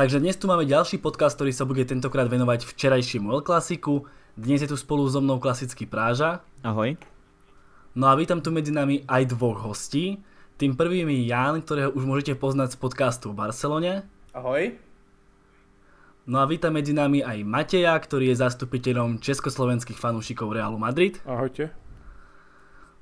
Takže dnes tu máme ďalší podcast, ktorý sa bude tentokrát venovať včerajšiemu El Clasiku. Dnes je tu spolu so mnou klasický Práža. Ahoj. No a vítam tu medzi nami aj dvoch hostí. Tým prvým je Jan, ktorého už môžete poznať z podcastu v Barcelone. Ahoj. No a vítam medzi nami aj Mateja, ktorý je zastupiteľom československých fanúšikov Realu Madrid. Ahojte.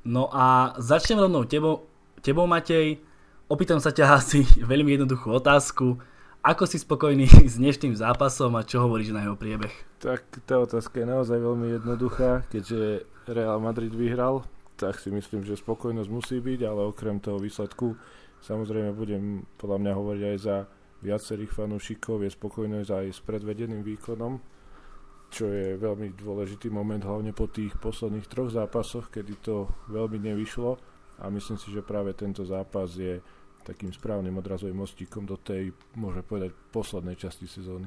No a začnem rovnou tebou, tebou Matej. Opýtam sa ťa asi veľmi jednoduchú otázku. Ako si spokojný s dnešným zápasom a čo hovoríš na jeho priebeh? Tak tá otázka je naozaj veľmi jednoduchá, keďže Real Madrid vyhral, tak si myslím, že spokojnosť musí byť, ale okrem toho výsledku samozrejme budem podľa mňa hovoriť aj za viacerých fanúšikov, je spokojnosť aj s predvedeným výkonom, čo je veľmi dôležitý moment, hlavne po tých posledných troch zápasoch, kedy to veľmi nevyšlo. A myslím si, že práve tento zápas je takým správnym odrazovým mostíkom do tej, môžeme povedať, poslednej časti sezóny.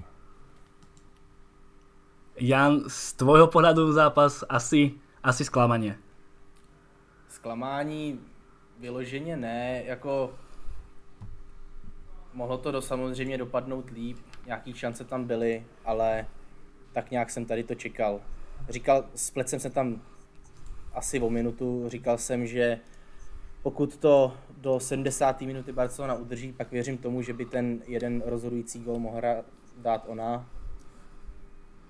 Jan, z tvojho pohľadu zápas asi, asi sklamanie. Zklamání vyloženě ne, jako mohlo to do, samozřejmě dopadnout líp, nějaký šance tam byly, ale tak nějak jsem tady to čekal. Říkal, splet jsem se tam asi o minutu, říkal jsem, že pokud to do 70. minuty Barcelona udrží, pak věřím tomu, že by ten jeden rozhodující gol mohl dát ona.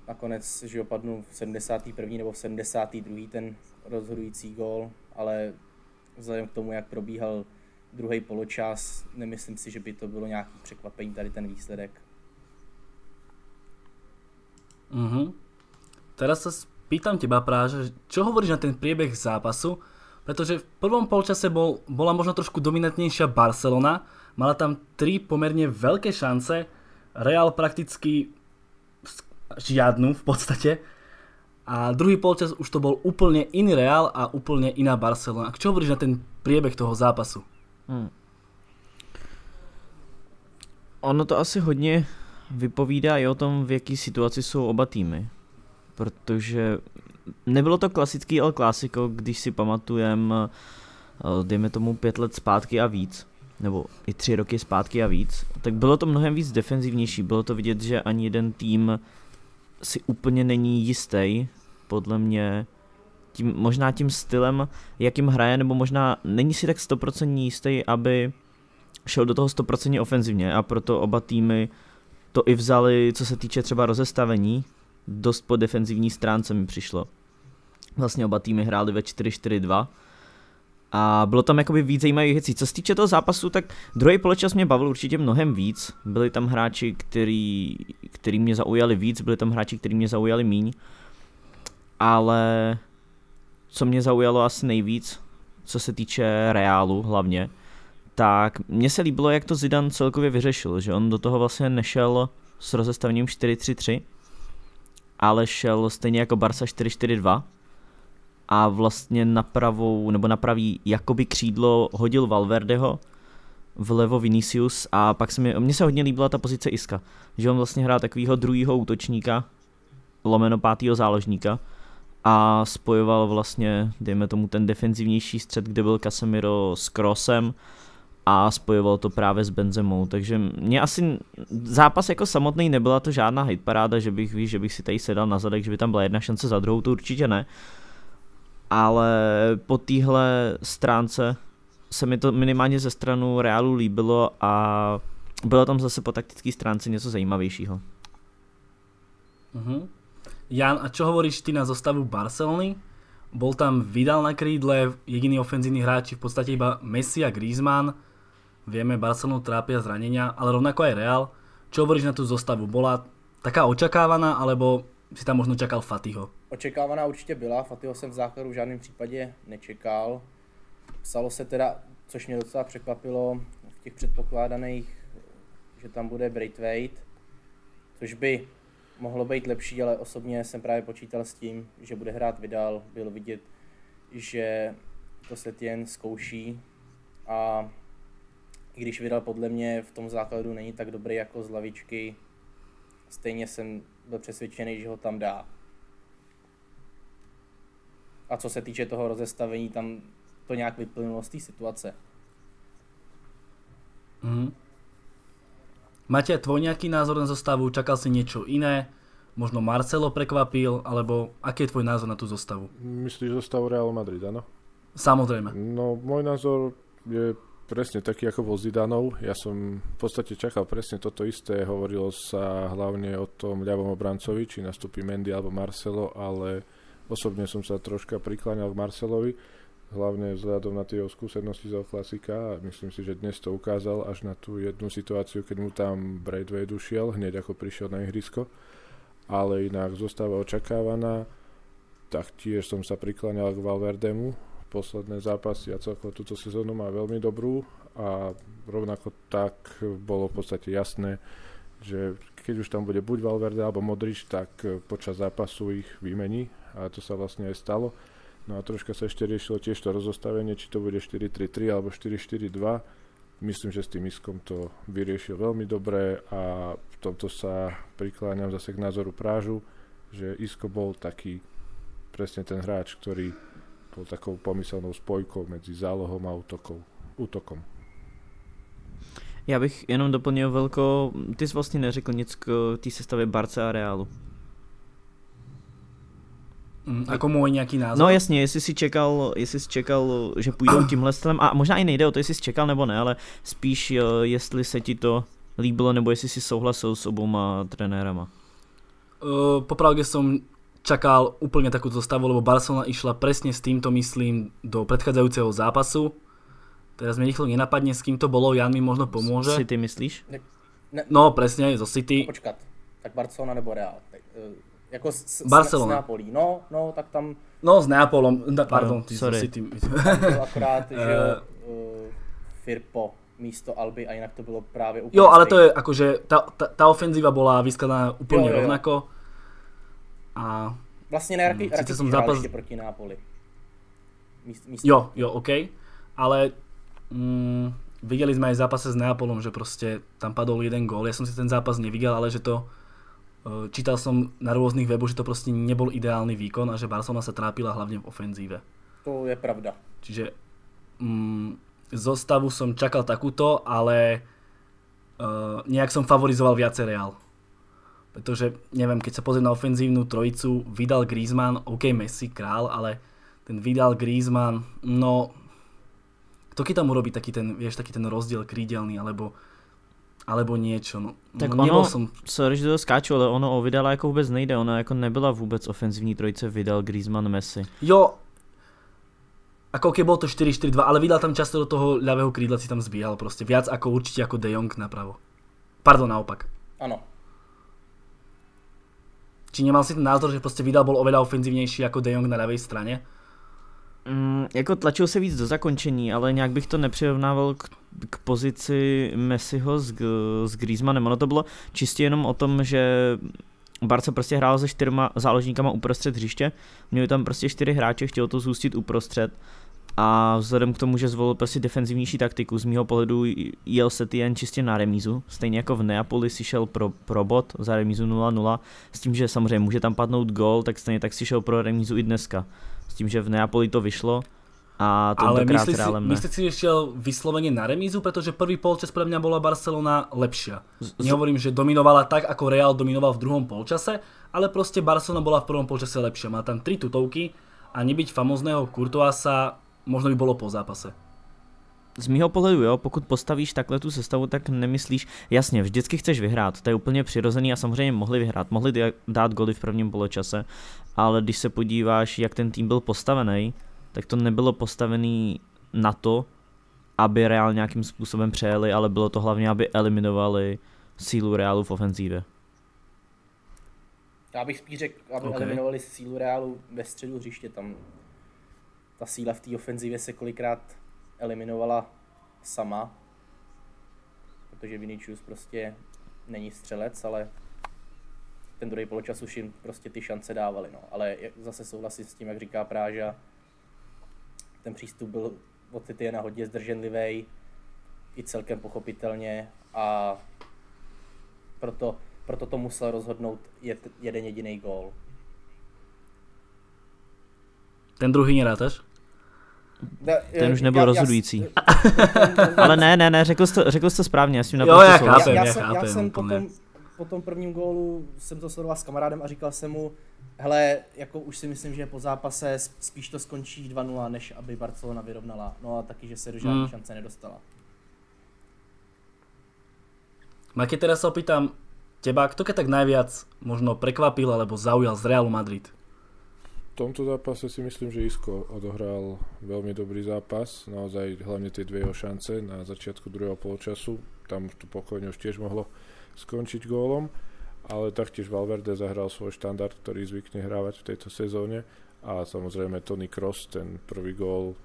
Nakonec, že opadnu v 71. nebo v 72. ten rozhodující gol, ale vzhledem k tomu, jak probíhal druhý poločas, nemyslím si, že by to bylo nějaký překvapení tady ten výsledek. Mhm. Teraz sa pýtam teba práve, čo hovoríš na ten priebeh zápasu, pretože v prvom polčase bol, bola možno trošku dominantnejšia Barcelona, mala tam tri pomerne veľké šance, Real prakticky žiadnu v podstate a druhý polčas už to bol úplne iný Real a úplne iná Barcelona. Čo hovoríš na ten priebeh toho zápasu? Hmm. Ono to asi hodně vypovídá i o tom, v jaký situaci jsou oba týmy. Protože nebylo to klasický El Clasico, když si pamatujem, eh, dejme tomu pět let zpátky a víc, nebo i tři roky zpátky a víc, tak bylo to mnohem víc defenzivnější. Bylo to vidět, že ani jeden tým si úplně není jistý, podle mě, tím, možná tím stylem, jakým hraje, nebo možná není si tak 100% jistý, aby šel do toho 100% ofenzivně a proto oba týmy to i vzali, co se týče třeba rozestavení, dost po defenzivní stránce mi přišlo. Vlastně oba týmy hráli ve 4-4-2 a bylo tam jakoby víc zajímavých věcí. Co se týče toho zápasu, tak druhý poločas mě bavil určitě mnohem víc. Byli tam hráči, který, který mě zaujali víc, byli tam hráči, který mě zaujali míň. Ale co mě zaujalo asi nejvíc, co se týče Reálu hlavně, tak mně se líbilo, jak to Zidane celkově vyřešil, že on do toho vlastně nešel s rozestavením 4-3-3, ale šel stejně jako Barca 4-4-2 a vlastně na pravou, nebo na pravý jakoby křídlo hodil Valverdeho, vlevo Vinicius a pak se mi, mně se hodně líbila ta pozice Iska, že on vlastně hrál takového druhého útočníka, lomeno pátého záložníka a spojoval vlastně, dejme tomu ten defenzivnější střed, kde byl Casemiro s Kroosem a spojoval to právě s Benzemou, takže mě asi zápas jako samotný nebyla to žádná paráda, že bych, víš, že bych si tady sedal na zadek, že by tam byla jedna šance za druhou, to určitě ne. Ale po téhle stránce se mi to minimálně ze stranu Realu líbilo a bylo tam zase po taktické stránce něco zajímavějšího. Uh-huh. Jan, a čo hovoríš ty na zostavu Barcelony? Bol tam Vidal na krídle, jediný ofenzívny hráči v podstate iba Messi a Griezmann Vieme, Barcelonu trápia zranenia, ale rovnako aj Real. Čo hovoríš na tú zostavu? Bola taká očakávaná, alebo si tam možno čakal Fatiho? Očekávaná určitě byla, Fatiho jsem v základu v žádném případě nečekal. Psalo se teda, což mě docela překvapilo, v těch předpokládaných, že tam bude Braithwaite, což by mohlo být lepší, ale osobně jsem právě počítal s tím, že bude hrát Vidal, bylo vidět, že to se jen zkouší a i když Vidal podle mě v tom základu není tak dobrý jako z lavičky, stejně jsem byl přesvědčený, že ho tam dá. A co se týče toho rozestavení, tam to nějak vyplnilo z té situace. Mm. Máte tvoj nejaký názor na zostavu? Čakal si niečo iné? Možno Marcelo prekvapil? Alebo aký je tvoj názor na tú zostavu? Myslíš zostavu Real Madrid, áno? Samozrejme. No, môj názor je presne taký, ako bol Zidanov. Ja som v podstate čakal presne toto isté. Hovorilo sa hlavne o tom ľavom obrancovi, či nastúpi Mendy alebo Marcelo, ale osobne som sa troška prikláňal k Marcelovi hlavne vzhľadom na tie skúsenosti z klasika a myslím si, že dnes to ukázal až na tú jednu situáciu, keď mu tam Braithwaite ušiel, hneď ako prišiel na ihrisko, ale inak zostáva očakávaná, tak tiež som sa prikláňal k Valverdemu, posledné zápasy a celkovo túto sezónu má veľmi dobrú a rovnako tak bolo v podstate jasné, že keď už tam bude buď Valverde alebo Modrič, tak počas zápasu ich vymení a to sa vlastne aj stalo No a troška sa ešte riešilo tiež to rozostavenie, či to bude 4-3-3 alebo 4-4-2. Myslím, že s tým Iskom to vyriešil veľmi dobre a v tomto sa prikláňam zase k názoru Prážu, že Isko bol taký presne ten hráč, ktorý bol takou pomyselnou spojkou medzi zálohom a útokom. útokom. Já bych jenom doplnil velko, ty jsi vlastně neřekl nic k té sestavě Barca a Realu. Mm, jako můj nějaký názor? No jasně, jestli si čekal, jestli jsi čekal, že půjdou tímhle stylem, a možná i nejde o to, jestli jsi čekal nebo ne, ale spíš eh, jestli se ti to líbilo, nebo jestli si souhlasil s obouma trenérama. Uh, popravde som čakal úplne takúto stavu, lebo Barcelona išla presne s týmto, myslím, do predchádzajúceho zápasu. Teraz mi rýchlo nenapadne, s kým to bolo, Jan mi možno pomôže. City myslíš? Ne, ne, no, presne, zo City. Počkat, tak Barcelona nebo Real. Tak, uh jako s, Barcelona. s Neapolí. No, no, tak tam... No, s Neapolom, da, pardon, ty sorry. City. akorát, že uh, Firpo místo Alby a jinak to bylo právě úplně Jo, ale to je akože, tá, tá, tá ofenzíva bola vyskladaná úplne jo, jo, jo. rovnako. A... Vlastně ne, Raky, Raky som zápas... proti Nápoli. Míst, místo... Jo, jo, OK. Ale mm, videli sme aj v zápase s Neapolom, že proste tam padol jeden gól. Ja som si ten zápas nevidel, ale že to čítal som na rôznych weboch, že to proste nebol ideálny výkon a že Barcelona sa trápila hlavne v ofenzíve. To je pravda. Čiže mm, zostavu som čakal takúto, ale uh, nejak som favorizoval viacej Real. Pretože, neviem, keď sa pozriem na ofenzívnu trojicu, vydal Griezmann, OK, Messi, král, ale ten vydal Griezmann, no, kto keď tam urobí taký ten, vieš, taký ten rozdiel krídelný, alebo alebo niečo. No, tak no, ono, som... sorry, že to skáču, ale ono o Vidala jako vůbec nejde, ona jako nebyla vůbec ofenzivní trojice Vidal, Griezmann, Messi. Jo, ako keď bolo to 4-4-2, ale Vidal tam často do toho ľavého krídla si tam zbíhal proste, viac ako určite ako De Jong napravo. Pardon, naopak. Ano. Či nemal si ten názor, že prostě Vidal bol oveľa ofenzívnejší ako De Jong na ľavej strane? Mm, jako tlačil se víc do zakončení, ale nějak bych to nepřirovnával k, k pozici Messiho s, s Griezmannem. Ono to bylo čistě jenom o tom, že Barca prostě hrál se čtyřma záložníkama uprostřed hřiště, měli tam prostě čtyři hráče, chtěl to zůstit uprostřed a vzhledem k tomu, že zvolil prostě defenzivnější taktiku, z mého pohledu jel se jen čistě na remízu, stejně jako v Neapoli si šel pro, pro bod za remízu 0-0, s tím, že samozřejmě může tam padnout gol, tak stejně tak si šel pro remízu i dneska tím, že v Neapoli to vyšlo a Ale myslíš si, myslíš si, že šiel vyslovene na remízu, pretože prvý polčas pre mňa bola Barcelona lepšia. Z, Nehovorím, že dominovala tak, ako Real dominoval v druhom polčase, ale proste Barcelona bola v prvom polčase lepšia. Má tam tri tutovky a nebyť famozného Courtoisa možno by bolo po zápase z mýho pohledu, jo, pokud postavíš takhle tu sestavu, tak nemyslíš, jasně, vždycky chceš vyhrát, to je úplně přirozený a samozřejmě mohli vyhrát, mohli dát goly v prvním poločase, ale když se podíváš, jak ten tým byl postavený, tak to nebylo postavený na to, aby Real nějakým způsobem přejeli, ale bylo to hlavně, aby eliminovali sílu Realu v ofenzívě. Já bych spíš řekl, aby okay. eliminovali sílu Realu ve středu hřiště, tam ta síla v té ofenzívě se kolikrát eliminovala sama, protože Vinicius prostě není střelec, ale ten druhý poločas už jim prostě ty šance dávali. No. Ale zase souhlasím s tím, jak říká Práža, ten přístup byl od na hodně zdrženlivý, i celkem pochopitelně a proto, proto to musel rozhodnout jed, jeden jediný gól. Ten druhý nerátaš? ten už nebyl já, rozhodující. Ale ne, ne, ne, řekl jsi to, řekl jsi to správně, já s tím jo, já chápem, já, já, jsem, já jsem potom, po tom prvním gólu jsem to sledoval s kamarádem a říkal jsem mu, hele, jako už si myslím, že po zápase spíš to skončí 2-0, než aby Barcelona vyrovnala. No a taky, že se do žádné hmm. šance nedostala. Maki, teraz sa opýtam teba, kto keď tak najviac možno prekvapil alebo zaujal z Realu Madrid? V tomto zápase si myslím, že Isko odohral veľmi dobrý zápas, naozaj hlavne tie dve jeho šance na začiatku druhého polčasu, tam už to pokojne už tiež mohlo skončiť gólom, ale taktiež Valverde zahral svoj štandard, ktorý zvykne hrávať v tejto sezóne a samozrejme Tony Cross, ten prvý gól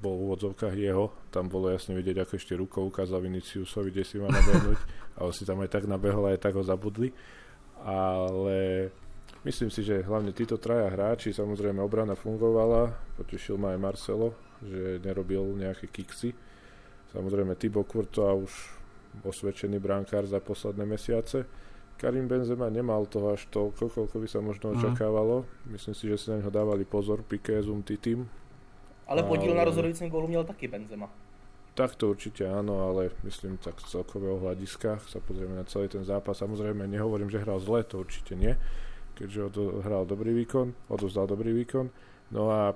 bol v úvodzovkách jeho, tam bolo jasne vidieť, ako ešte rukou ukázal Viniciusovi, kde si má nabehnúť, ale si tam aj tak nabehol, aj tak ho zabudli. Ale myslím si, že hlavne títo traja hráči, samozrejme obrana fungovala, potešil ma aj Marcelo, že nerobil nejaké kiksy. Samozrejme Thibaut Courtois už osvedčený brankár za posledné mesiace. Karim Benzema nemal toho až toľko, koľko by sa možno mhm. očakávalo. Myslím si, že si na neho dávali pozor Piqué, Zumty tým, ale podíl na rozhodujícím gólu měl taky Benzema. Tak to určite áno, ale myslím tak z celkového hľadiska sa pozrieme na celý ten zápas. Samozrejme nehovorím, že hral zle, to určite nie, keďže hral dobrý výkon, odozdal dobrý výkon. No a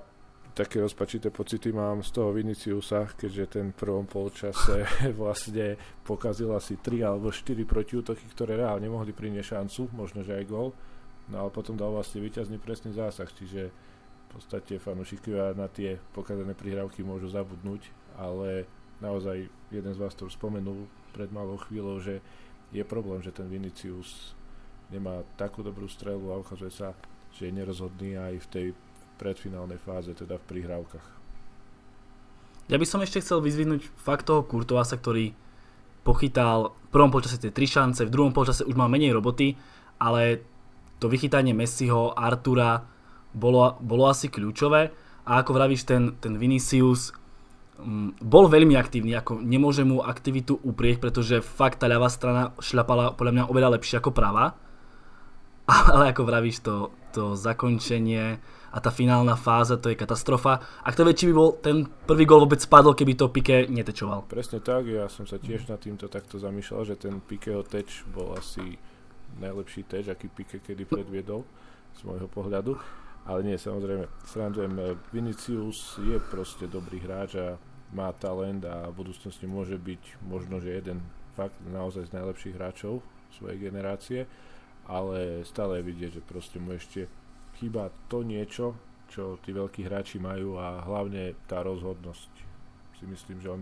také rozpačité pocity mám z toho Viniciusa, keďže ten v prvom polčase vlastne pokazil asi 3 alebo 4 protiútoky, ktoré reálne mohli priniesť šancu, možno že aj gol. No ale potom dal vlastne víťazný presný zásah, čiže podstate fanúšikovia na tie pokazané prihrávky môžu zabudnúť, ale naozaj jeden z vás to spomenul pred malou chvíľou, že je problém, že ten Vinicius nemá takú dobrú strelu a ukazuje sa, že je nerozhodný aj v tej predfinálnej fáze, teda v prihrávkach. Ja by som ešte chcel vyzvihnúť fakt toho Kurtovasa, ktorý pochytal v prvom polčase tie tri šance, v druhom polčase už mal menej roboty, ale to vychytanie Messiho, Artura, bolo, bolo asi kľúčové a ako vravíš, ten, ten Vinicius um, bol veľmi aktívny, ako nemôže mu aktivitu uprieť, pretože fakt tá ľavá strana šľapala podľa mňa oveľa lepšie ako pravá. Ale ako vravíš, to, to zakončenie a tá finálna fáza, to je katastrofa. A kto vie, či by bol ten prvý gol vôbec spadol, keby to Piqué netečoval. Presne tak, ja som sa tiež nad týmto takto zamýšľal, že ten Piqueho teč bol asi najlepší teč, aký Piqué kedy predviedol z môjho pohľadu. Ale nie, samozrejme, srandujem, Vinicius je proste dobrý hráč a má talent a v budúcnosti môže byť možno, že jeden fakt naozaj z najlepších hráčov svojej generácie, ale stále je vidieť, že proste mu ešte chýba to niečo, čo tí veľkí hráči majú a hlavne tá rozhodnosť. Si myslím, že on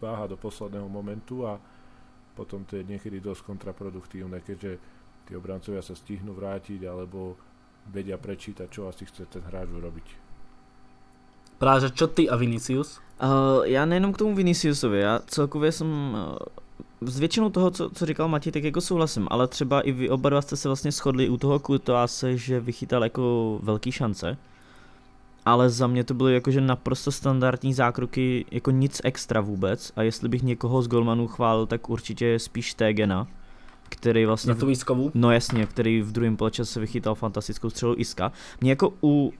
váha do posledného momentu a potom to je niekedy dosť kontraproduktívne, keďže tí obrancovia sa stihnú vrátiť alebo vedia prečítať, čo asi chce ten hráč urobiť. Práže, čo ty a Vinicius? Uh, já nejenom k tomu Viniciusovi, já celkově jsem uh, s většinou toho, co, co říkal Matěj, tak jako souhlasím, ale třeba i vy oba dva jste se vlastně shodli u toho Kurtoase, že vychytal jako velký šance, ale za mě to byly jakože naprosto standardní zákroky, jako nic extra vůbec a jestli bych někoho z golmanů chválil, tak určitě spíš Tegena, který vlastně... Na tu výzkovu? No jasně, který v druhém poločase vychytal fantastickou střelu Iska. Mě jako u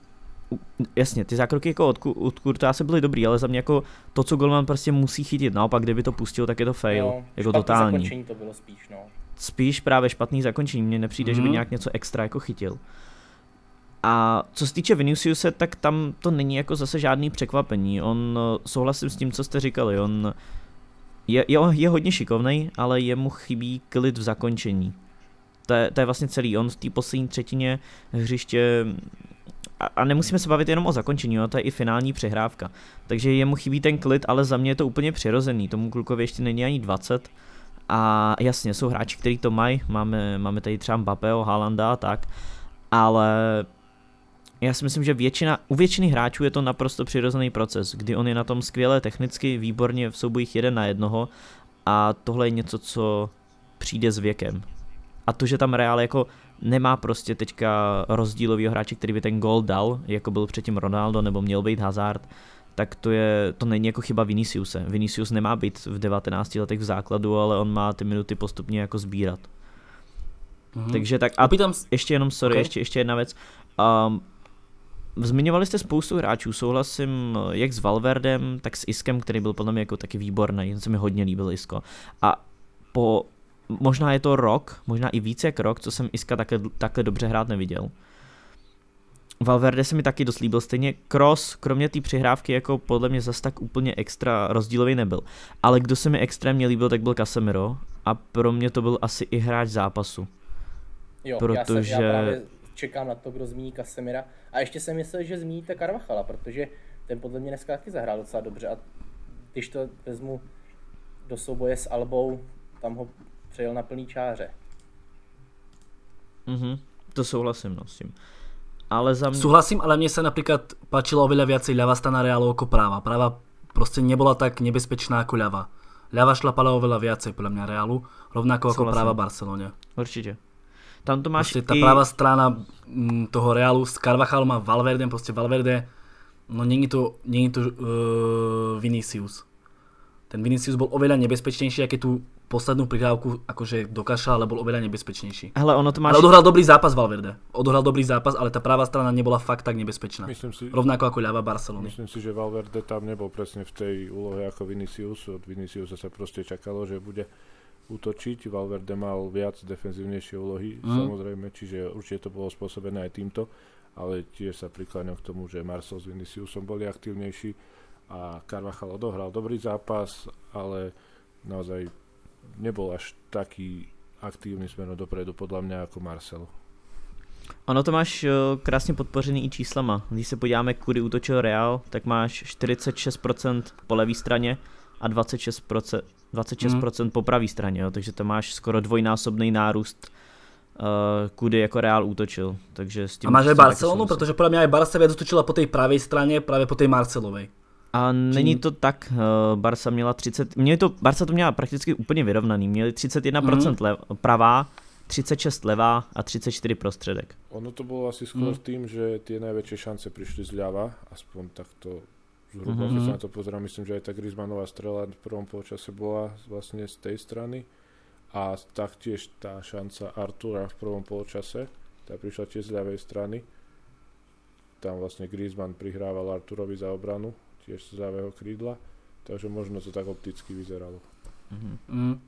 jasně, ty zákroky jako od, od Kurta se byly dobrý, ale za mě jako to, co Golman prostě musí chytit, naopak kdyby to pustil, tak je to fail, no, jako totální. zakončení to bylo spíš, no. Spíš právě špatný zakončení, mně nepřijde, mm-hmm. že by mhm. nějak něco extra jako chytil. A co se týče Viniciuse, tak tam to není jako zase žádný překvapení. On souhlasím s tím, co jste říkali, on je, je, je hodně šikovný, ale jemu chybí klid v zakončení. To je, to je vlastně celý. On v té poslední třetině hřiště a, a nemusíme se bavit jenom o zakončení, jo, to je i finální přehrávka. Takže jemu chybí ten klid, ale za mě je to úplně přirozený. Tomu klukovi ještě není ani 20. A jasně, jsou hráči, kteří to mají. Máme, máme tady třeba Mbappého, Haalanda a tak. Ale já si myslím, že většina, u většiny hráčů je to naprosto přirozený proces, kdy on je na tom skvěle technicky, výborně v soubojích jeden na jednoho a tohle je něco, co přijde s věkem. A to, že tam Real jako nemá prostě teďka rozdílového hráče, který by ten gol dal, jako byl předtím Ronaldo nebo měl být Hazard, tak to, je, to není jako chyba Viniciuse. Vinicius nemá být v 19 letech v základu, ale on má ty minuty postupně jako sbírat. Mm-hmm. Takže tak a ještě jenom, sorry, okay. ještě, ještě jedna věc. Um, zmiňovali jste spoustu hráčů, souhlasím jak s Valverdem, tak s Iskem, který byl podle mě jako taky výborný, jen se mi hodně líbil Isko. A po, možná je to rok, možná i více jak rok, co jsem Iska takhle, takhle dobře hrát neviděl. Valverde se mi taky dost líbil, stejně Cross, kromě té přihrávky, jako podle mě zase tak úplně extra rozdílový nebyl. Ale kdo se mi extrémně líbil, tak byl Casemiro a pro mě to byl asi i hráč zápasu. Jo, protože... já, jsem, já právě čekám na to, kdo zmíní Casemira. A ještě jsem myslel, že zmíníte Carvachala, protože ten podle mě dneska taky zahrál docela dobře a když to vezmu do souboje s Albou, tam ho přejel na plný čáře. Mhm, to souhlasím no, s tím. Ale za mě... Súhlasím, ale mne sa napríklad páčila oveľa viacej ľava strana Realu ako práva. Práva proste nebola tak nebezpečná ako ľava. Ľava šlapala oveľa viacej podľa mňa Realu, rovnako ako práva Barcelone. Určite. Tam to máš proste tá i... práva strana mm, toho Realu s Carvachalom a Valverde, proste Valverde, no není to, není to uh, Vinicius. Ten Vinicius bol oveľa nebezpečnejší, aké tu poslednú prihrávku akože dokašľal, ale bol oveľa nebezpečnejší. Hele, ono to máš... Ale odohral dobrý zápas Valverde. Odohral dobrý zápas, ale tá práva strana nebola fakt tak nebezpečná. Myslím si, Rovnako ako ľava Barcelony. Myslím si, že Valverde tam nebol presne v tej úlohe ako Vinicius. Od Viniciusa sa proste čakalo, že bude útočiť. Valverde mal viac defenzívnejšie úlohy, mm. samozrejme, čiže určite to bolo spôsobené aj týmto, ale tiež sa prikláňam k tomu, že Marcel s Viniciusom boli aktívnejší a Carvajal odohral dobrý zápas, ale naozaj nebol až taký aktívny smerom dopredu podľa mňa ako Marcelo. Ono to máš eh, krásně podpořený i číslama. Když se podíváme, kudy útočil Real, tak máš 46% po levé straně a 26%, 26% mm. po pravé straně, jo? takže to máš skoro dvojnásobný nárůst, uh, kudy jako Real útočil. Takže s tím a máš aj Barcelonu, protože podle mě aj Barca viac útočila po té pravé straně, právě po té Marcelovej. A není to tak, uh, Barca měla 30, měli to, Barca to měla prakticky úplně vyrovnaný, měli 31% mm. lev, pravá, 36 levá a 34 prostředek. Ono to bylo asi skôr mm. tým, že tie najväčšie šance prišli zľava, aspoň takto zhruba, mm-hmm. sa na to pozerám, myslím, že aj tá Griezmannová strela v prvom polčase bola vlastne z tej strany a taktiež tá šanca Artura v prvom polčase, tá prišla tiež z ľavej strany. Tam vlastne Griezmann prihrával Arturovi za obranu tiež z ľavého krídla, takže možno to tak opticky vyzeralo. Mm-hmm.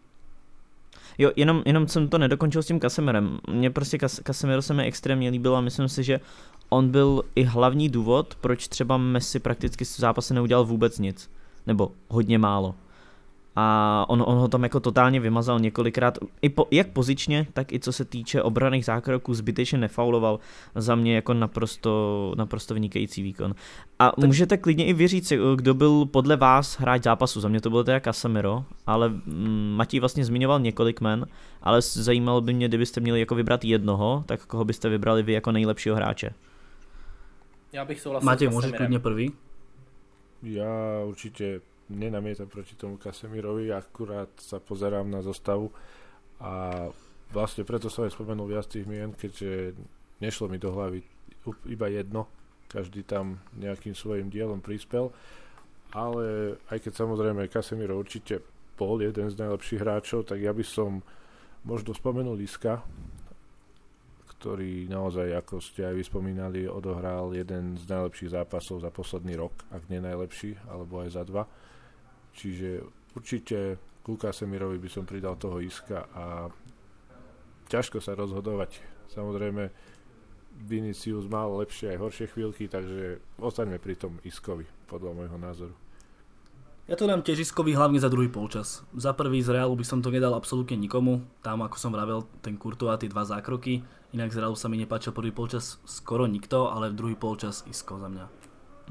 Jo, jenom, jenom jsem to nedokončil s tím Kasemerem. Mně prostě Kas, Kasemiro se mi extrémně líbil a myslím si, že on byl i hlavní důvod, proč třeba Messi prakticky v zápase neudělal vůbec nic. Nebo hodně málo a on, on ho tam jako totálně vymazal několikrát, i po, jak pozičně, tak i co se týče obraných zákroků, zbytečně nefauloval za mě jako naprosto, naprosto vynikající výkon. A tak... můžete klidně i vyříct, kdo byl podle vás hráč zápasu, za mě to byl teda Casemiro, ale mm, Matěj vlastně zmiňoval několik men, ale zajímalo by mě, kdybyste měli jako vybrat jednoho, tak koho byste vybrali vy jako nejlepšího hráče? Já bych souhlasil Matěj, může klidně prvý? Já určitě nenamietam proti tomu Kasemirovi, akurát sa pozerám na zostavu a vlastne preto som aj spomenul viac tých mien, keďže nešlo mi do hlavy iba jedno, každý tam nejakým svojim dielom prispel, ale aj keď samozrejme Kasemiro určite bol jeden z najlepších hráčov, tak ja by som možno spomenul Iska, ktorý naozaj, ako ste aj vyspomínali, odohral jeden z najlepších zápasov za posledný rok, ak nie najlepší, alebo aj za dva. Čiže určite ku Kasemirovi by som pridal toho Iska a ťažko sa rozhodovať. Samozrejme, Vinicius mal lepšie aj horšie chvíľky, takže ostaňme pri tom Iskovi, podľa môjho názoru. Ja to dám tiež Iskovi hlavne za druhý polčas. Za prvý z Realu by som to nedal absolútne nikomu. Tam, ako som vravel, ten Kurtová, tie dva zákroky. Inak z Realu sa mi nepáčil prvý polčas skoro nikto, ale v druhý polčas Isko za mňa.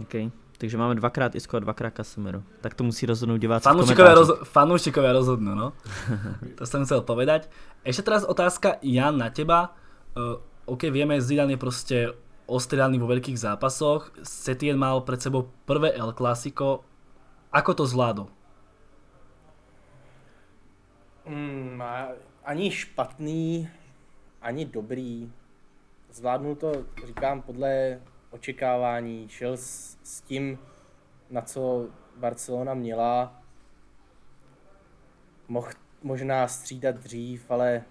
Okay. Takže máme dvakrát Isko a dvakrát Casemiro. Tak to musí rozhodnúť diváci fanúšikovia, roz, fanúšikovia rozhodnú, no. to som chcel povedať. Ešte teraz otázka, Jan, na teba. Uh, OK, vieme, Zidane je proste ostrelaný vo veľkých zápasoch. Setien mal pred sebou prvé El Clasico. Ako to zvládol? Mm, ani špatný, ani dobrý. Zvládnul to, říkám, podle očekávání, šel s, s tím, na co Barcelona měla. Mohl možná střídat dřív, ale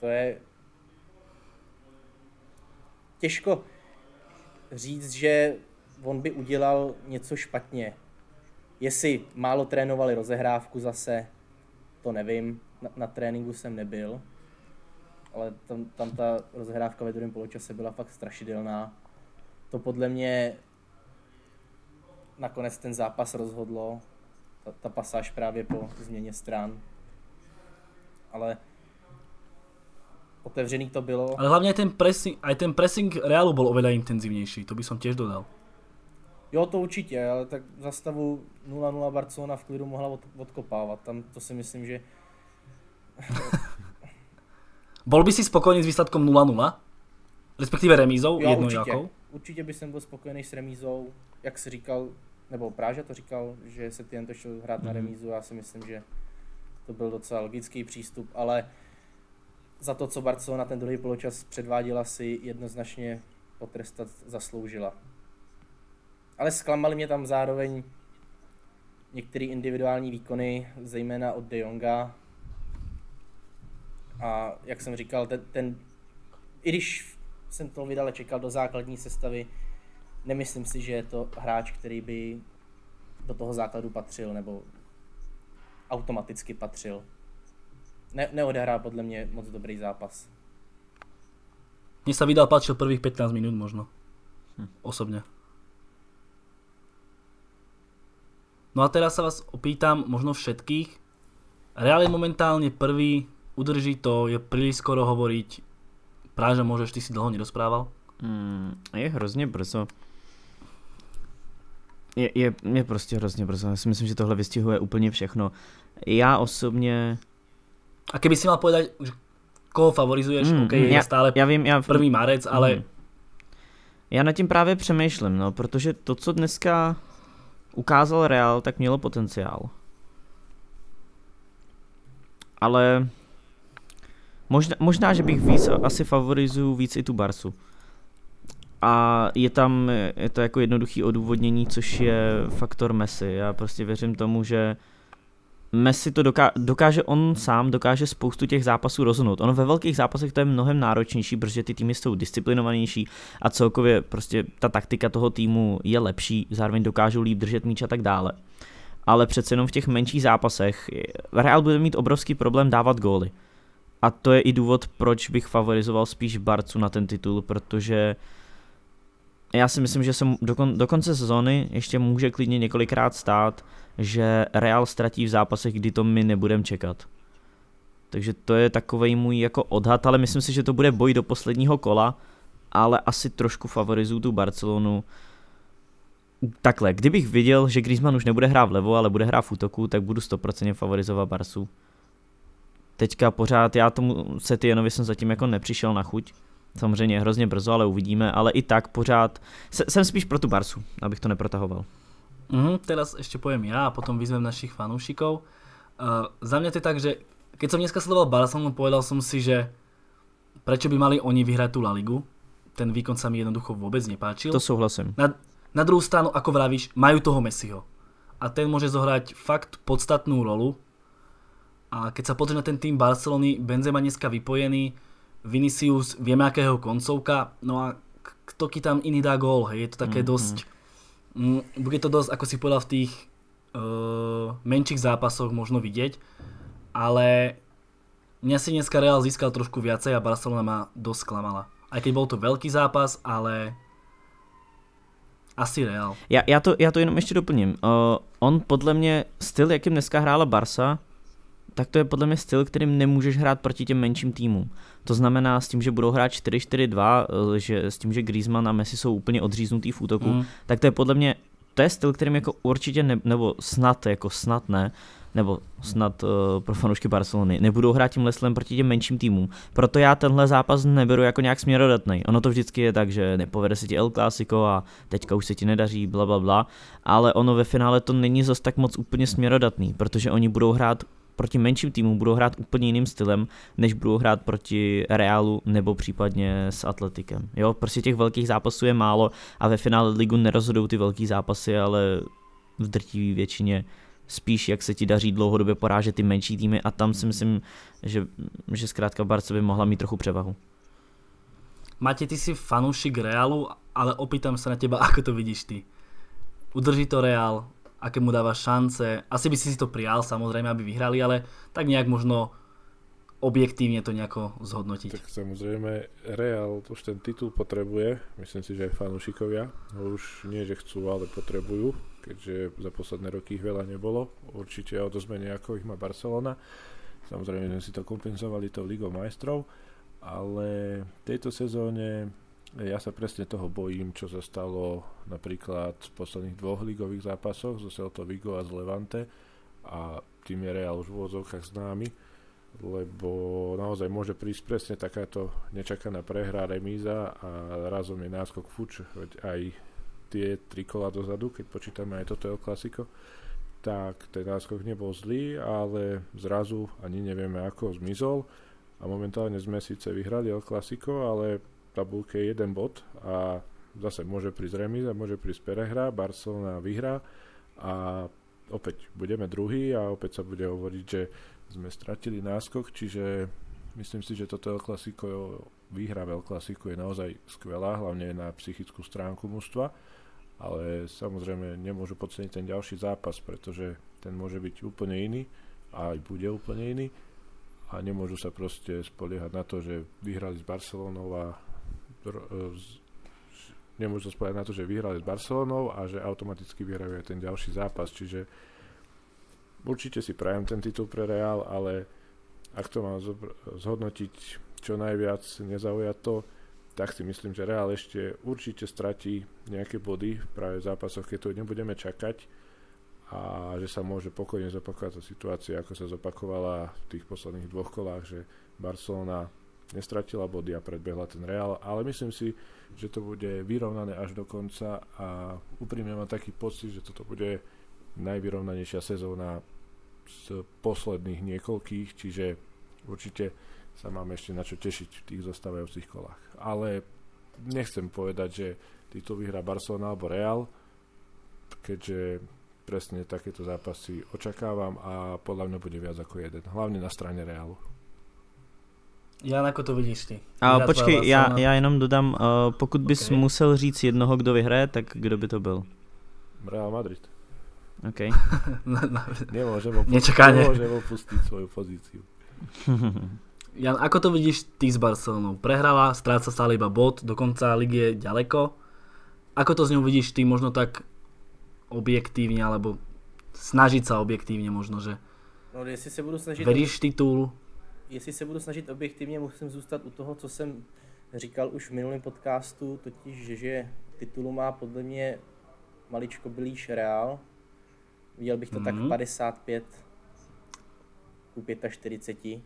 to je těžko, říct, že on by udělal něco špatně. Jestli málo trénovali rozehrávku zase, to nevím, na, na tréninku jsem nebyl, ale tam, tam ta rozehrávka ve druhém poločase byla fakt strašidelná. To podle mě nakonec ten zápas rozhodlo, ta, ta pasáž právě po změně stran. Ale otevřený to bylo. Ale hlavně ten pressing, aj ten pressing Realu bol oveľa intenzívnejší, to by som tiež dodal. Jo, to určitě, ale tak za stavu 0-0 Barcelona v klidu mohla od, odkopávat. Tam to si myslím, že... Bol by si spokojný s výsledkom 0-0? Respektíve remízou, jo, jednou určitě. jakou? Určitě by jsem byl spokojený s remízou, jak si říkal, nebo Práža to říkal, že se ty to šel hrát mm-hmm. na Mhm. remízu, já si myslím, že to byl docela logický přístup, ale za to, co Barcelona ten druhý poločas předváděla, si jednoznačně potrestat zasloužila. Ale zklamali mě tam zároveň některé individuální výkony, zejména od De Jonga. A jak jsem říkal, ten, ten i když jsem to vydale čekal do základní sestavy, nemyslím si, že je to hráč, který by do toho základu patřil, nebo automaticky patřil. Ne, neodehrál podle mě moc dobrý zápas. Mne sa Vidal páčil prvých 15 minút možno. Hm. Osobne. No a teraz sa vás opýtam, možno všetkých. Real je momentálne prvý, udrží to, je príliš skoro hovoriť. Práže môžeš, ty si dlho nerozprával. Mm, je hrozně brzo. Je, je, je prostě hrozně brzo. Já si myslím, že tohle vystihuje úplně všechno. Já osobně... A keby si mal povedať, že koho favorizuješ, Mm, OK, mm, je já, stále já vím, já... 1. marec, ale Mm. Já nad tím právě přemýšlím, no, protože to, co dneska ukázal Real, tak mělo potenciál. Ale možná, možná, že bych víc asi favorizuju víc i tu Barsu. A je tam, je to jako jednoduchý odůvodnění, což je faktor Messi. Já prostě věřím tomu, že Messi to doká- dokáže, on sám dokáže spoustu těch zápasů rozhodnout. Ono ve velkých zápasech to je mnohem náročnější, protože ty týmy jsou disciplinovanější a celkově prostě ta taktika toho týmu je lepší, zároveň dokážou líp držet míč a tak dále. Ale přece jenom v těch menších zápasech Real bude mít obrovský problém dávat góly. A to je i důvod, proč bych favorizoval spíš Barcu na ten titul, protože já si myslím, že se do, kon- do konce sezóny ještě může klidně několikrát stát, že Real ztratí v zápasech, kdy to my nebudeme čekat. Takže to je takový můj jako odhad, ale myslím si, že to bude boj do posledního kola, ale asi trošku favorizuju tu Barcelonu. Takhle, kdybych viděl, že Griezmann už nebude hrát vlevo, ale bude hrát v útoku, tak budu 100% favorizovat Barsu. Teďka pořád, já tomu Setienovi jsem zatím jako nepřišel na chuť. Samozřejmě hrozně brzo, ale uvidíme, ale i tak pořád, se, jsem spíš pro tu Barsu, abych to neprotahoval. Mhm, teraz ešte poviem ja a potom vyzvem našich fanúšikov. Uh, za mňa to je tak, že keď som dneska sledoval Barcelonu, povedal som si, že prečo by mali oni vyhrať tú La Ligu. Ten výkon sa mi jednoducho vôbec nepáčil. To souhlasím. Na, na druhú stranu, ako vravíš, majú toho Messiho. A ten môže zohrať fakt podstatnú rolu. A keď sa pozrieš na ten tým Barcelony, Benzema dneska vypojený, Vinicius, vieme akého koncovka, no a kto ti tam iný dá gól, hej, je to také Mhm. dosť, mm, bude to dosť, ako si povedal, v tých uh, menších zápasoch možno vidieť, ale mňa si dneska Real získal trošku viacej a Barcelona ma dosť klamala. Aj keď bol to veľký zápas, ale asi Real. Já, já, to, já to jenom ještě doplním. Uh, on podle mě, styl, jakým dneska hrála Barsa, tak to je podle mě styl, kterým nemůžeš hrát proti těm menším týmům. To znamená s tím, že budou hrát 4-4-2, eh, že s tím, že Griezmann a Messi jsou úplně odříznutý v útoku, Mm. tak to je podle mě, to je styl, kterým jako určitě, ne, nebo snad, jako snad ne, nebo snad uh, pro fanoušky Barcelony, nebudou hrát tím Leslem proti těm menším týmům. Proto já tenhle zápas neberu jako nějak směrodatný. Ono to vždycky je tak, že nepovede se ti El Clásico a teďka už se ti nedaří, bla bla bla, ale ono ve finále to není zas tak moc úplně směrodatný, protože oni budou hrát proti menším týmům budou hrát úplně jiným stylem, než budou hrát proti Realu nebo případně s Atletikem. Jo, prostě těch velkých zápasů je málo a ve finále ligu nerozhodou ty velký zápasy, ale v drtivé většině spíš jak se ti daří dlouhodobě porážet ty menší týmy a tam si myslím, že, že zkrátka Barca by mohla mít trochu převahu. Máte, ty si fanúšik Realu ale opýtam sa na teba, ako to vidíš ty. Udrží to Real, aké mu dáva šance, asi by si si to prijal samozrejme, aby vyhrali, ale tak nejak možno objektívne to nejako zhodnotiť. Tak samozrejme, Real už ten titul potrebuje, myslím si, že aj fanúšikovia ho už nie, že chcú, ale potrebujú, keďže za posledné roky ich veľa nebolo. Určite o to zmene, ako ich má Barcelona. Samozrejme, sme si to kompenzovali tou Ligou majstrov, ale v tejto sezóne ja sa presne toho bojím, čo sa stalo napríklad v posledných dvoch ligových zápasoch zo Celto Vigo a z Levante a tým je Real už v úvodzovkách známy lebo naozaj môže prísť presne takáto nečakaná prehra, remíza a razom je náskok fuč, veď aj tie tri kola dozadu, keď počítame aj toto El Clasico, tak ten náskok nebol zlý, ale zrazu ani nevieme ako zmizol. A momentálne sme síce vyhrali El Clasico, ale tabulke je jeden bod a zase môže prísť remíza, môže prísť prehra, Barcelona vyhrá a opäť budeme druhý a opäť sa bude hovoriť, že sme stratili náskok, čiže myslím si, že toto El Clasico, výhra El Clasico je naozaj skvelá, hlavne na psychickú stránku mužstva, ale samozrejme nemôžu podceniť ten ďalší zápas, pretože ten môže byť úplne iný a aj bude úplne iný a nemôžu sa proste spoliehať na to, že vyhrali s Barcelonou a nemôžu sa spoliehať na to, že vyhrali s Barcelonou a že automaticky vyhrajú aj ten ďalší zápas, čiže určite si prajem ten titul pre Real, ale ak to mám zhodnotiť čo najviac nezaujato, tak si myslím, že Real ešte určite stratí nejaké body práve v zápasoch, keď to nebudeme čakať a že sa môže pokojne zopakovať tá situácia, ako sa zopakovala v tých posledných dvoch kolách, že Barcelona nestratila body a predbehla ten Real, ale myslím si, že to bude vyrovnané až do konca a úprimne mám taký pocit, že toto bude najvyrovnanejšia sezóna z posledných niekoľkých, čiže určite sa máme ešte na čo tešiť v tých zostávajúcich kolách. Ale nechcem povedať, že titul vyhrá Barcelona alebo Real, keďže presne takéto zápasy očakávam a podľa mňa bude viac ako jeden. Hlavne na strane Realu. Jan, ako to vidíš ty? A počkej, já, já jenom dodám, uh, pokud bys okay. musel říct jednoho, kdo vyhraje, tak kdo by to byl? Real Madrid. OK. nemôžem, opustiť, Nečakanie. nemôžem opustiť svoju pozíciu. Jan, ako to vidíš ty s Barcelonou? Prehrala, stráca stále iba bod, dokonca ligy je ďaleko. Ako to s ňou vidíš ty možno tak objektívne, alebo snažiť sa objektívne možno, že no, jestli se budu snažit veríš titul? Jestli se budu snažit objektivně, musím zůstat u toho, co jsem říkal už v minulém podcastu, totiž, že titulu má podle mě maličko blíž Real, Viděl bych to mm-hmm. tak 55 mhm. ku 45.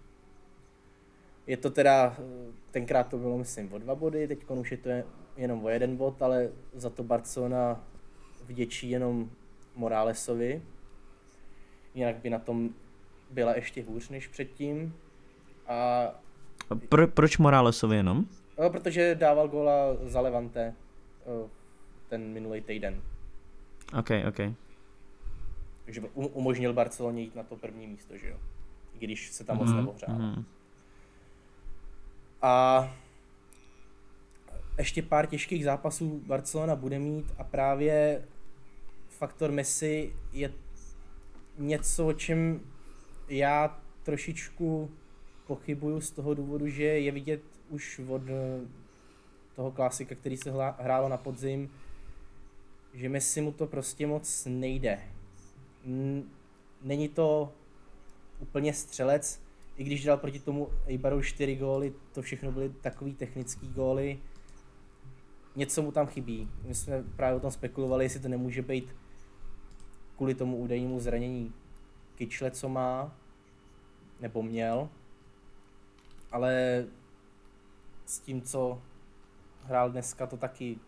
Je to teda, tenkrát to bylo myslím o dva body, teď už je to jenom o jeden bod, ale za to Barcelona vděčí jenom Moralesovi. Jinak by na tom byla ještě hůř než předtím. A... Pro, proč Moralesovi jenom? No, protože dával góla za Levante ten minulý týden. OK, OK. Takže umožnil Barceloně jít na to první místo, že jo? I když se tam moc mm-hmm. neohřál. Mm-hmm. A ještě pár těžkých zápasů Barcelona bude mít a právě faktor Messi je něco, o čem já trošičku pochybuju z toho důvodu, že je vidět už od toho klasika, který se hrálo na podzim, že Messi mu to prostě moc nejde není to úplně střelec, i když dal proti tomu Eibaru 4 góly, to všechno byly takový technický góly. Něco mu tam chybí. My jsme právě o tom spekulovali, jestli to nemůže být kvůli tomu údajnému zranění kyčle, co má, nebo měl. Ale s tím, co hrál dneska, to taky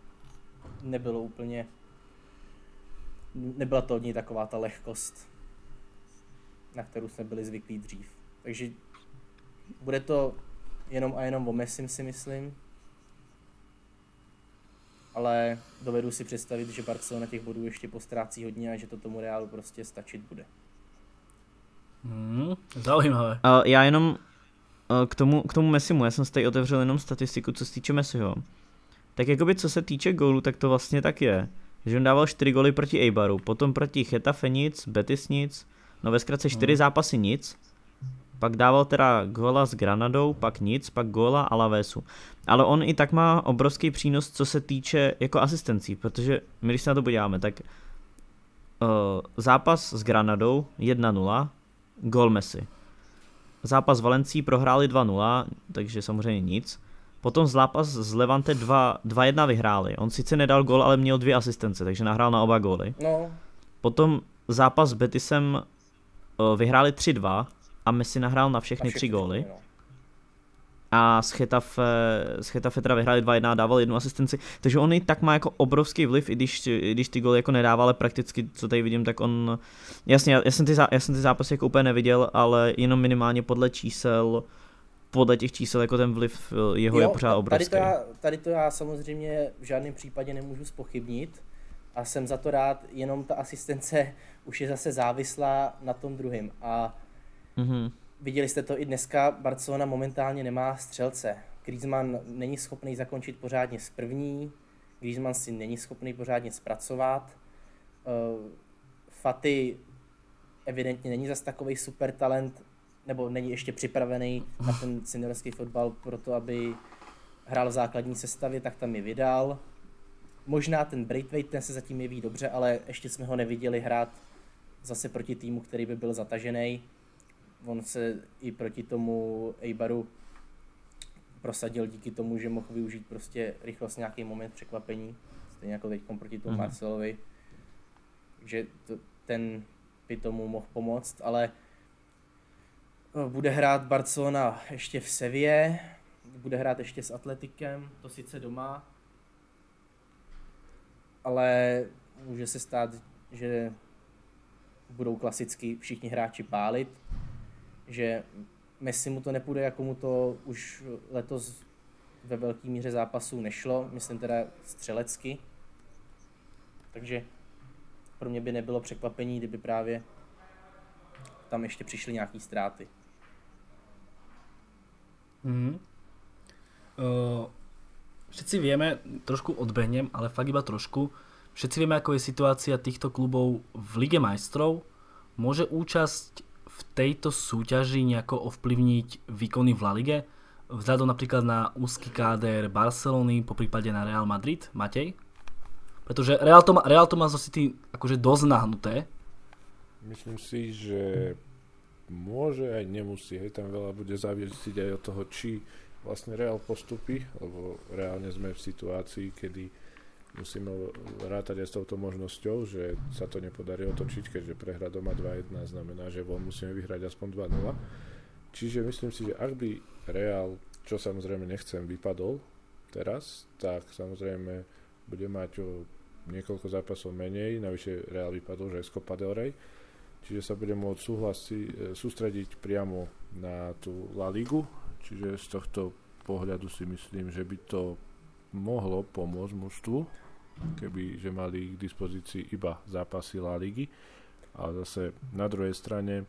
nebylo úplně nebyla to od něj taková ta lehkost, na kterou jsme byli zvyklí dřív. Takže bude to jenom a jenom o Messim si myslím. Ale dovedu si představit, že Barcelona těch bodů ještě postrácí hodně a že to tomu Reálu prostě stačit bude. Hmm, zaujímavé. Uh, já jenom k tomu, k tomu Messimu, já jsem si tady otevřel jenom statistiku, co se týče Messiho tak jakoby co se týče gólu, tak to vlastně tak je. Že on dával 4 góly proti Eibaru, potom proti Chetafe nic, Betis nic, no ve zkratce 4 hmm. zápasy nic, pak dával teda góla s Granadou, pak nic, pak góla Alavesu. Ale on i tak má obrovský přínos, co se týče jako asistencí, protože my když se na to podíváme, tak uh, zápas s Granadou 1-0, gól Messi. Zápas s Valencí prohráli 2-0, takže samozřejmě nic. Potom zápas z Levante 2-1 vyhráli. On sice nedal gol, ale měl dvě asistence, takže nahrál na oba góly. No. Potom zápas s Betisem uh, vyhráli 3-2 a Messi nahrál na všechny, na všechny tři góly. No. A z Chetafe, z Chetafe teda vyhráli 2-1 a dával jednu asistenci, takže on i tak má jako obrovský vliv, i když, i když ty góly jako nedával, ale prakticky, co tady vidím, tak on, jasně, já, já, jsem, ty, já jsem ty zápasy jako úplně neviděl, ale jenom minimálně podle čísel, podle těch čísel jako ten vliv eh, jeho jo, je pořád obrovský. Tady to, já, tady to já samozřejmě v žádném případě nemůžu spochybnit a jsem za to rád, jenom ta asistence už je zase závislá na tom druhém a mm-hmm. Viděli jste to i dneska, Barcelona momentálně nemá střelce. Griezmann není schopný zakončit pořádně z první, Griezmann si není schopný pořádně zpracovat, uh, Faty evidentně není zas takový super talent, nebo není ještě připravený na ten seniorský fotbal pro to, aby hrál v základní sestavě, tak tam je vydal. Možná ten Braithwaite, ten se zatím jeví dobře, ale ještě jsme ho neviděli hrát zase proti týmu, který by byl zatažený. On se i proti tomu Eibaru prosadil díky tomu, že mohl využít prostě rychlost nějaký moment překvapení, stejně jako teď proti tomu mm-hmm. Marcelovi. Takže to, ten by tomu mohl pomoct, ale Eh, bude hrát Barcelona ještě v Sevě, bude hrát ještě s Atletikem, to sice doma, ale může se stát, že budou klasicky všichni hráči pálit, že Messi mu to nepůjde, jako mu to už letos ve velké míře zápasů nešlo, myslím teda střelecky. Takže pro mě by nebylo překvapení, kdyby právě tam ještě přišly nějaké ztráty. Mm. Uh, všetci vieme, trošku odbehnem, ale fakt iba trošku, všetci vieme, ako je situácia týchto klubov v Lige majstrov. Môže účasť v tejto súťaži nejako ovplyvniť výkony v La Lige? Vzhľadom napríklad na úzky káder Barcelony, po prípade na Real Madrid, Matej? Pretože Real to má, Real to má zo City akože dosť nahnuté. Myslím si, že môže aj nemusí, hej, tam veľa bude závisieť aj od toho, či vlastne Real postupy, lebo reálne sme v situácii, kedy musíme rátať aj s touto možnosťou, že sa to nepodarí otočiť, keďže prehra doma 2-1 znamená, že von musíme vyhrať aspoň 2-0. Čiže myslím si, že ak by Real, čo samozrejme nechcem, vypadol teraz, tak samozrejme bude mať o niekoľko zápasov menej, navyše Real vypadol, že aj z Copa del Rey čiže sa bude môcť súhlasi, e, sústrediť priamo na tú La Ligu, čiže z tohto pohľadu si myslím, že by to mohlo pomôcť mužstvu, keby že mali k dispozícii iba zápasy La Ligy. A zase na druhej strane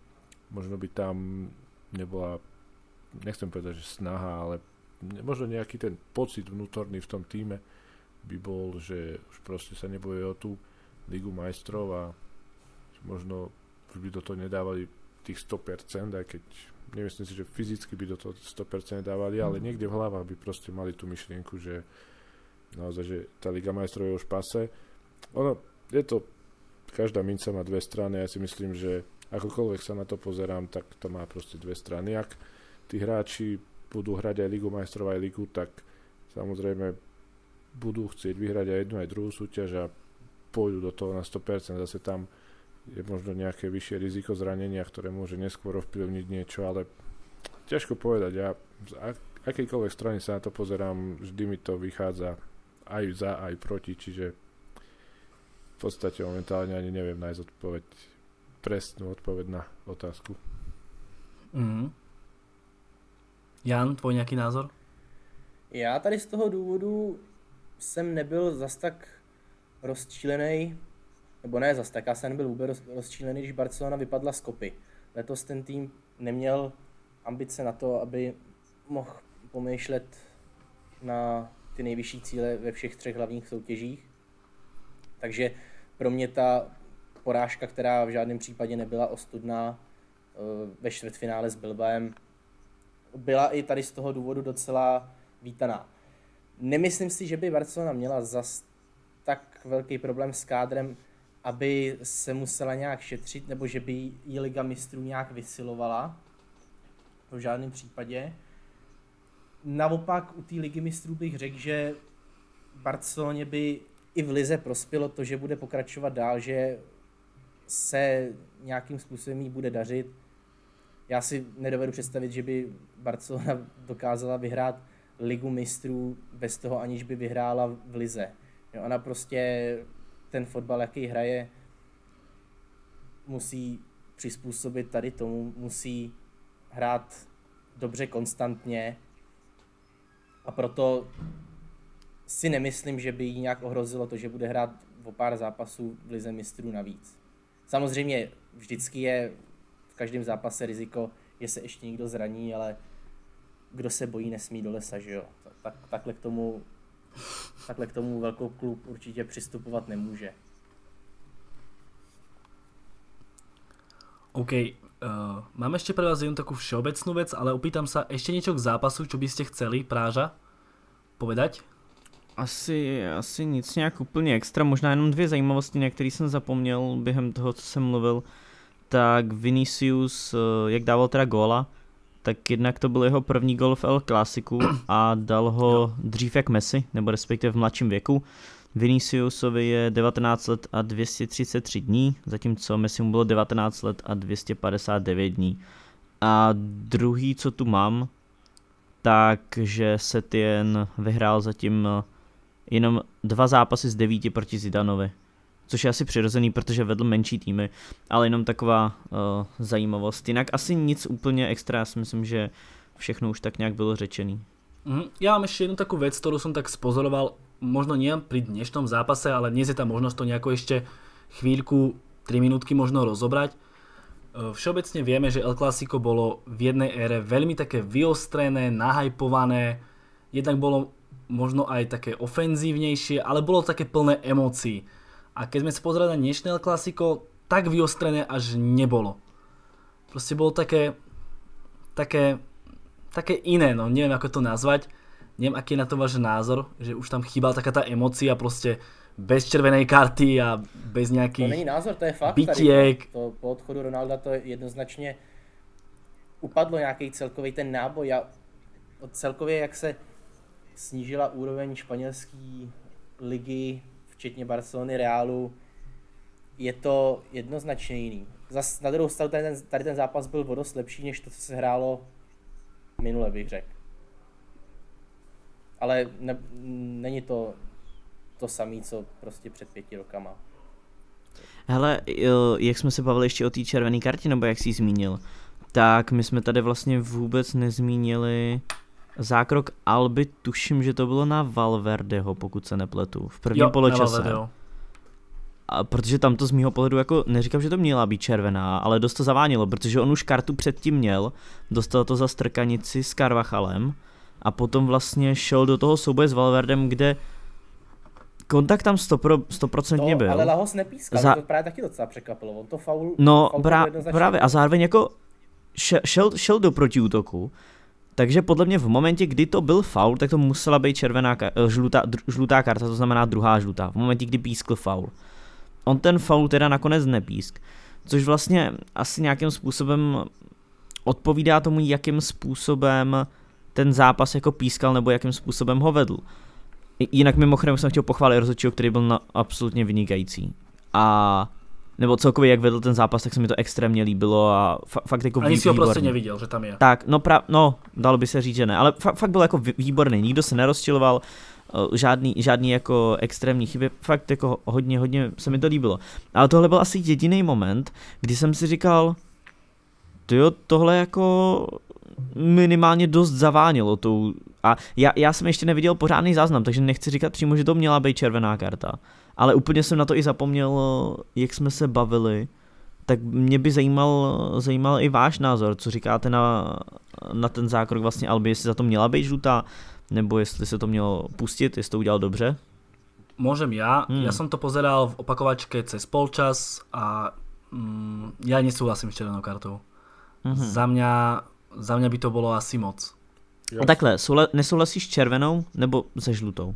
možno by tam nebola, nechcem povedať, že snaha, ale možno nejaký ten pocit vnútorný v tom týme by bol, že už proste sa neboje o tú Ligu majstrov a možno už by do toho nedávali tých 100%, aj keď nemyslím si, že fyzicky by do toho 100% dávali, ale niekde v hlavách by proste mali tú myšlienku, že naozaj, že tá Liga majstrov je už pase. Ono, je to, každá minca má dve strany, ja si myslím, že akokoľvek sa na to pozerám, tak to má proste dve strany. Ak tí hráči budú hrať aj Ligu majstrov, aj Ligu, tak samozrejme budú chcieť vyhrať aj jednu, aj druhú súťaž a pôjdu do toho na 100%. Zase tam je možno nejaké vyššie riziko zranenia, ktoré môže neskôr ovplyvniť niečo, ale ťažko povedať. Ja z akejkoľvek strany sa na to pozerám, vždy mi to vychádza aj za, aj proti, čiže v podstate momentálne ani neviem nájsť odpoveď, presnú odpoveď na otázku. Mm. Jan, tvoj nějaký názor? Já tady z toho důvodu jsem nebyl zas tak rozčílený nebo ne zas tak, já jsem nebyl vůbec rozčílený, když Barcelona vypadla z kopy. Letos ten tým neměl ambice na to, aby mohl pomýšlet na ty nejvyšší cíle ve všech třech hlavních soutěžích. Takže pro mě ta porážka, která v žádném případě nebyla ostudná eh, ve čtvrtfinále s Bilbaem, byla i tady z toho důvodu docela vítaná. Nemyslím si, že by Barcelona měla zas tak velký problém s kádrem, aby se musela nějak šetřit, nebo že by jí Liga mistrů nějak vysilovala. V žádném případě. Naopak u té Ligy mistrů bych řekl, že Barceloně by i v Lize prospělo to, že bude pokračovat dál, že se nějakým způsobem jí bude dařit. Já si nedovedu představit, že by Barcelona dokázala vyhrát ligu mistrů bez toho, aniž by vyhrála v Lize. Jo, ona prostě ten fotbal, jaký hraje, musí přizpůsobit tady tomu, musí hrát dobře konstantně proto si nemyslím, že by jí nějak ohrozilo to, že bude hrát o pár zápasů v lize mistrů navíc. Samozřejmě vždycky je v každém zápase riziko, že se ještě někdo zraní, ale kdo se bojí, nesmí do lesa, že jo? Tak, takhle, k tomu, takhle k tomu velkou klub určitě přistupovat nemůže. OK, uh, mám ešte pre vás jednu takú všeobecnú vec, ale opýtam sa ešte niečo k zápasu, čo by ste chceli, Práža, povedať? Asi, asi nic nějak úplně extra, možná jenom dvě zajímavosti, na které jsem zapomněl během toho, co jsem mluvil. Tak Vinicius, eh, jak dával teda góla, tak jednak to byl jeho první gol v El Clasiku a dal ho dřív jak Messi, nebo respektive v mladším věku. Viniciusovi je 19 let a 233 dní, zatímco Messi mu bylo 19 let a 259 dní. A druhý, co tu mám, takže Setien vyhrál zatím eh, jenom dva zápasy z devíti proti Zidanovi. Což je asi přirozený, protože vedl menší týmy, ale jenom taková uh, zajímavost. Jinak asi nic úplně extra, já si myslím, že všechno už tak nějak bylo řečený. Mm, já mám ještě jednu takovou věc, kterou jsem tak spozoroval, možno nie pri dnešnom zápase, ale dnes je tam možnosť to nejako ešte chvíľku, 3 minútky možno rozobrať. Eh, všeobecne vieme, že El Clasico bolo v jednej ére veľmi také vyostrené, nahajpované, jednak bolo možno aj také ofenzívnejšie, ale bolo také plné emócií. A keď sme sa pozerali na dnešné El Clasico, tak vyostrené až nebolo. Proste bolo také, také, také iné, no neviem ako to nazvať. Neviem, aký je na to váš názor, že už tam chýbala taká tá emócia proste bez červenej karty a bez nejakých To není názor, to je fakt. bytiek. Tady to, to, po odchodu Ronalda to jednoznačně upadlo nějaký celkový ten náboj a celkově jak se snížila úroveň španělské ligy, včetně Barcelony, Realu, je to jednoznačně jiný. Zas na druhou stranu tady ten, tady ten zápas byl o dost lepší, než to, co se hrálo minule, bych řekl. Ale ne, není to to samé, co prostě před pěti rokama. Hele, jak jsme se bavili ještě o té červené kartě, nebo jak jsi zmínil, tak my jsme tady vlastně vůbec nezmínili zákrok Alby, tuším, že to bylo na Valverdeho, pokud se nepletu, v prvním Jo, poločase. na Valverdeho. A protože tam to z mýho pohledu jako neříkám, že to měla být červená, ale dost to zavánilo, protože on už kartu předtím měl, dostal to za strkanici s Carvachalem a potom vlastně šel do toho souboje s Valverdem, kde kontakt tam 100%, 100% To, byl. ale Lahos nepískal, Za- to právě taky docela překvapilo. On to faul, No faul právě a zároveň jako šel, šel, šel do protiútoku, takže podle mě v momentě, kdy to byl faul, tak to musela být červená, eh, žlutá, žlutá karta, to znamená druhá žlutá, v momentě, kdy pískl faul. On ten faul teda nakonec nepísk, což vlastně asi nějakým způsobem odpovídá tomu, jakým způsobem ten zápas jako pískal nebo jakým způsobem ho vedl. Jinak mimochodem jsem chtěl pochválit rozhodčího, který byl na absolutně vynikající. A nebo celkově jak vedl ten zápas, tak se mi to extrémně líbilo a fa- fakt jako Ani si ho prostě neviděl, že tam je. Tak, no, pra, no, dalo by se říct, že ne, ale fa- fakt byl jako vý- výborný, nikdo se nerozčiloval, eh, žádný, žádný jako extrémní chyby, fakt jako hodně, hodně se mi to líbilo. Ale tohle byl asi jediný moment, kdy jsem si říkal, jo, tohle jako minimálně dost zavánilo tou, a já, já jsem ještě neviděl pořádný záznam, takže nechci říkat přímo, že to měla být červená karta. Ale úplně jsem na to i zapomněl, jak jsme se bavili, tak mě by zajímal, zajímal i váš názor, co říkáte na, na ten zákrok vlastně Alby, jestli za to měla být žlutá, nebo jestli se to mělo pustit, jestli to udělal dobře. Môžem ja. Hmm. Ja som to pozeral v opakovačke cez polčas a mm, ja nesúhlasím s červenou kartou. Mhm. Za, mňa, za mňa by to bolo asi moc. Ja, A takhle, soula- nesouhlasíš s červenou nebo se žlutou?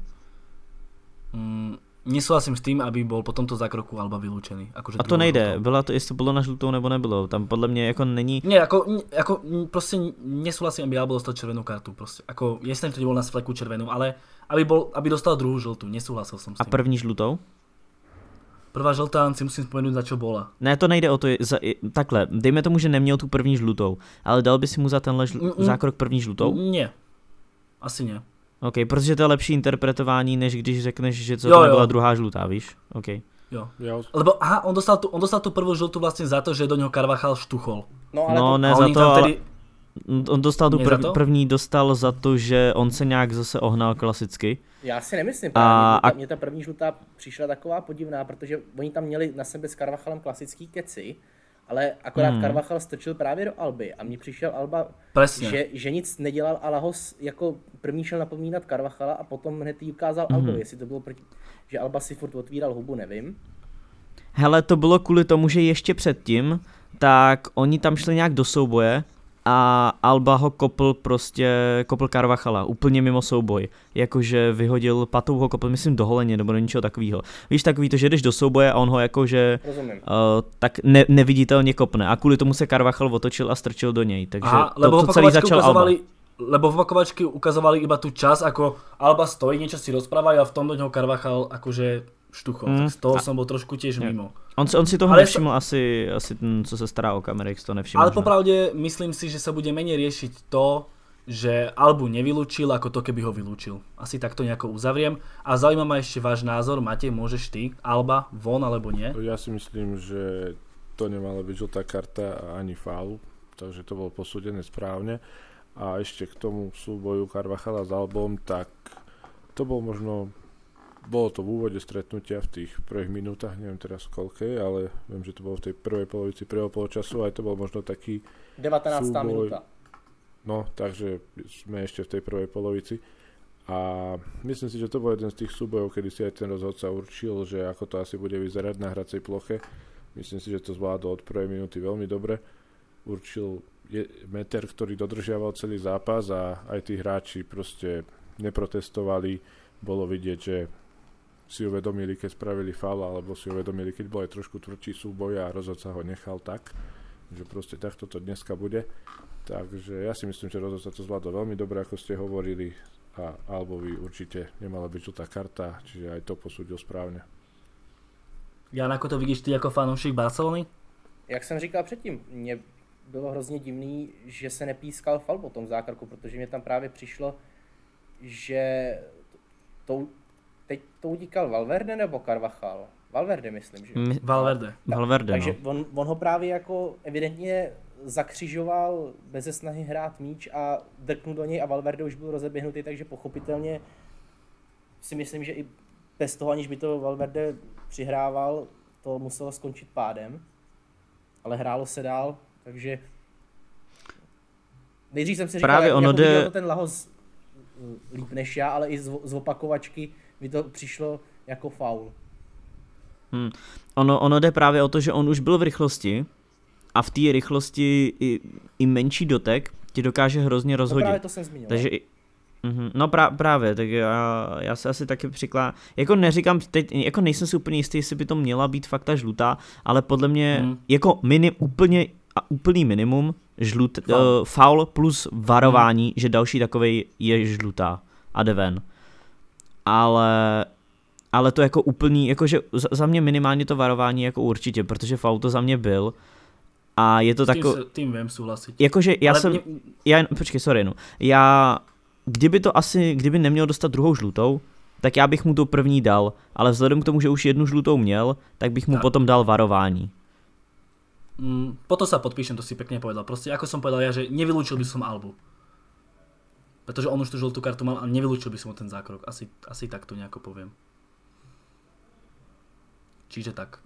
Mm, nesúhlasím s tým, aby bol po tomto zákroku Alba vylúčený. Akože A to druhou nejde, žltou. byla to, jestli bylo na žlutou nebo nebylo, tam podle mě jako není, Nie, ako, n- ako n- proste nesúhlasím, aby Alba dostal červenú kartu. Proste. Ako, jestli to nebol na fleku červenú, ale aby, bol, aby dostal druhú žltú. Nesúhlasil som s a tým. první žlutou? Prvá žltá si musím spomenúť, za čo bola. Ne, to nejde o to, je- za, je- takhle, dejme tomu, že neměl tu první žlutou, ale dal by si mu za tenhle žl- Mm, zákrok první žlutou? Nie. Asi nie. OK, protože to je lepší interpretování, než když řekneš, že to Jo, jo. nebyla druhá žlutá, víš? OK. Jo. ja, Lebo aha, on dostal, tu, on dostal tú prvú žltú vlastne za to, že do neho Carvachal štuchol. No ale No, to, ne za to, tam ale tedy, on dostal tu prv, to? první dostal za to, že on se nějak zase ohnal klasicky. já si nemyslím, A- a, mě, ta, mě ta první žlutá přišla taková podivná, protože oni tam měli na sebe s Carvachalem klasický keci, ale akorát Hmm. hmm. Carvachal strčil právě do Alby a mně přišel Alba, že, že nic nedělal a Lahos jako první šel napomínat Carvachala a potom hned jí ukázal mm-hmm. Albovi, jestli to bylo proti, že Alba si furt otvíral hubu, nevím. Hele, to bylo kvůli tomu, že ještě předtím, tak oni tam šli nějak do souboje a Alba ho kopl prostě, kopl Carvachala, úplně mimo souboj. Jakože vyhodil, patou ho kopl, myslím, do holeně nebo do něčeho takového. Víš, takový to, že jdeš do souboje a on ho jakože Rozumím. uh, tak ne, neviditelně kopne a kvůli tomu se Carvachal otočil a strčil do něj. Takže Aha, to, lebo to celý začal Alba. ukazovali, lebo v opakovačky ukazovali iba tú čas, ako Alba stojí, niečo si rozprávajú a v tom do neho Carvachal akože štuchol. Mm. Tak z toho A- som bol trošku tiež Jo. mimo. On, si- on si toho Ale nevšiml asi, asi ten, co se stará o kamery, to nevšiml. Ale že? popravde myslím si, že sa bude menej riešiť to, že Albu nevylúčil, ako to, keby ho vylúčil. Asi takto nejako uzavriem. A zaujíma ma ešte váš názor. Matej, môžeš ty? Alba von alebo nie? ja si myslím, že to nemala byť žltá karta a ani faul, takže to bolo posúdené správne. A ešte k tomu súboju Carvachala s Albom, tak to bol možno bolo to v úvode stretnutia v tých prvých minútach, neviem teraz koľkej, ale viem, že to bolo v tej prvej polovici prvého poločasu, aj to bol možno taký 19. Súboj. minuta. No, takže sme ešte v tej prvej polovici. A myslím si, že to bol jeden z tých súbojov, kedy si aj ten rozhodca určil, že ako to asi bude vyzerať na hracej ploche. Myslím si, že to zvládol od prvej minúty veľmi dobre. Určil je, meter, ktorý dodržiaval celý zápas a aj tí hráči proste neprotestovali. Bolo vidieť, že si uvedomili, keď spravili faul, alebo si uvedomili, keď bol aj trošku tvrdší súboj a rozhodca ho nechal tak, že proste takto to dneska bude. Takže ja si myslím, že rozhodca to zvládol veľmi dobre, ako ste hovorili a Albovi určite nemala byť žltá karta, čiže aj to posúdil správne. Jan, ako to vidíš ty ako fanúšik Barcelony? Jak jsem říkal předtím, mě bylo hrozně divný, že se nepískal fal po tom zákroku, protože mě tam právě přišlo, že to, teď to utíkal Valverde nebo Carvachal? Valverde myslím, že? My, Valverde. Valverde, Takže no. on, on ho právě jako evidentně zakřižoval bez snahy hrát míč a drknul do něj a Valverde už byl rozeběhnutý, takže pochopitelně si myslím, že i bez toho, aniž by to Valverde přihrával, to muselo skončit pádem. Ale hrálo se dál, takže nejdřív jsem si říkal, Právě jak, ono jako jde- viděl to ten Lahos uh, líp než já, ale i z, z opakovačky mi to přišlo jako faul. Ono, ono jde právě o to, že on už byl v rychlosti a v té rychlosti i, i menší dotek ti dokáže hrozně No rozhodit. právě to jsem zmínil. Takže i, mhm, no pra, právě, tak já, já se asi taky přikládám, jako neříkám teď, jako nejsem si úplně jistý, jestli by to měla být fakt ta žlutá, ale podle mě Mhm. jako minim, úplně a úplný minimum žlut, Faul. Uh, faul plus varování, že další takovej je žlutá a jde ven. Ale ale to jako úplný, jakože za, mě minimálně to varování jako určitě, protože faul to za mě byl a je to S tým, tako, se- tým viem súhlasiť. jakože já Ale jsem, mne- já, počkej, sorry, no. Já, kdyby to asi, kdyby neměl dostat druhou žlutou, tak já bych mu tu první dal, ale vzhledem k tomu, že už jednu žlutou měl, tak bych mu Tak. potom dal varování. Mm, potom sa podpíšem, to si pekne povedal. Proste ako som povedal ja, že nevylúčil by som Albu. Pretože on už tú žltú kartu mal a nevylúčil by som mu ten zákrok. Asi, asi tak to nejako poviem. Čiže tak.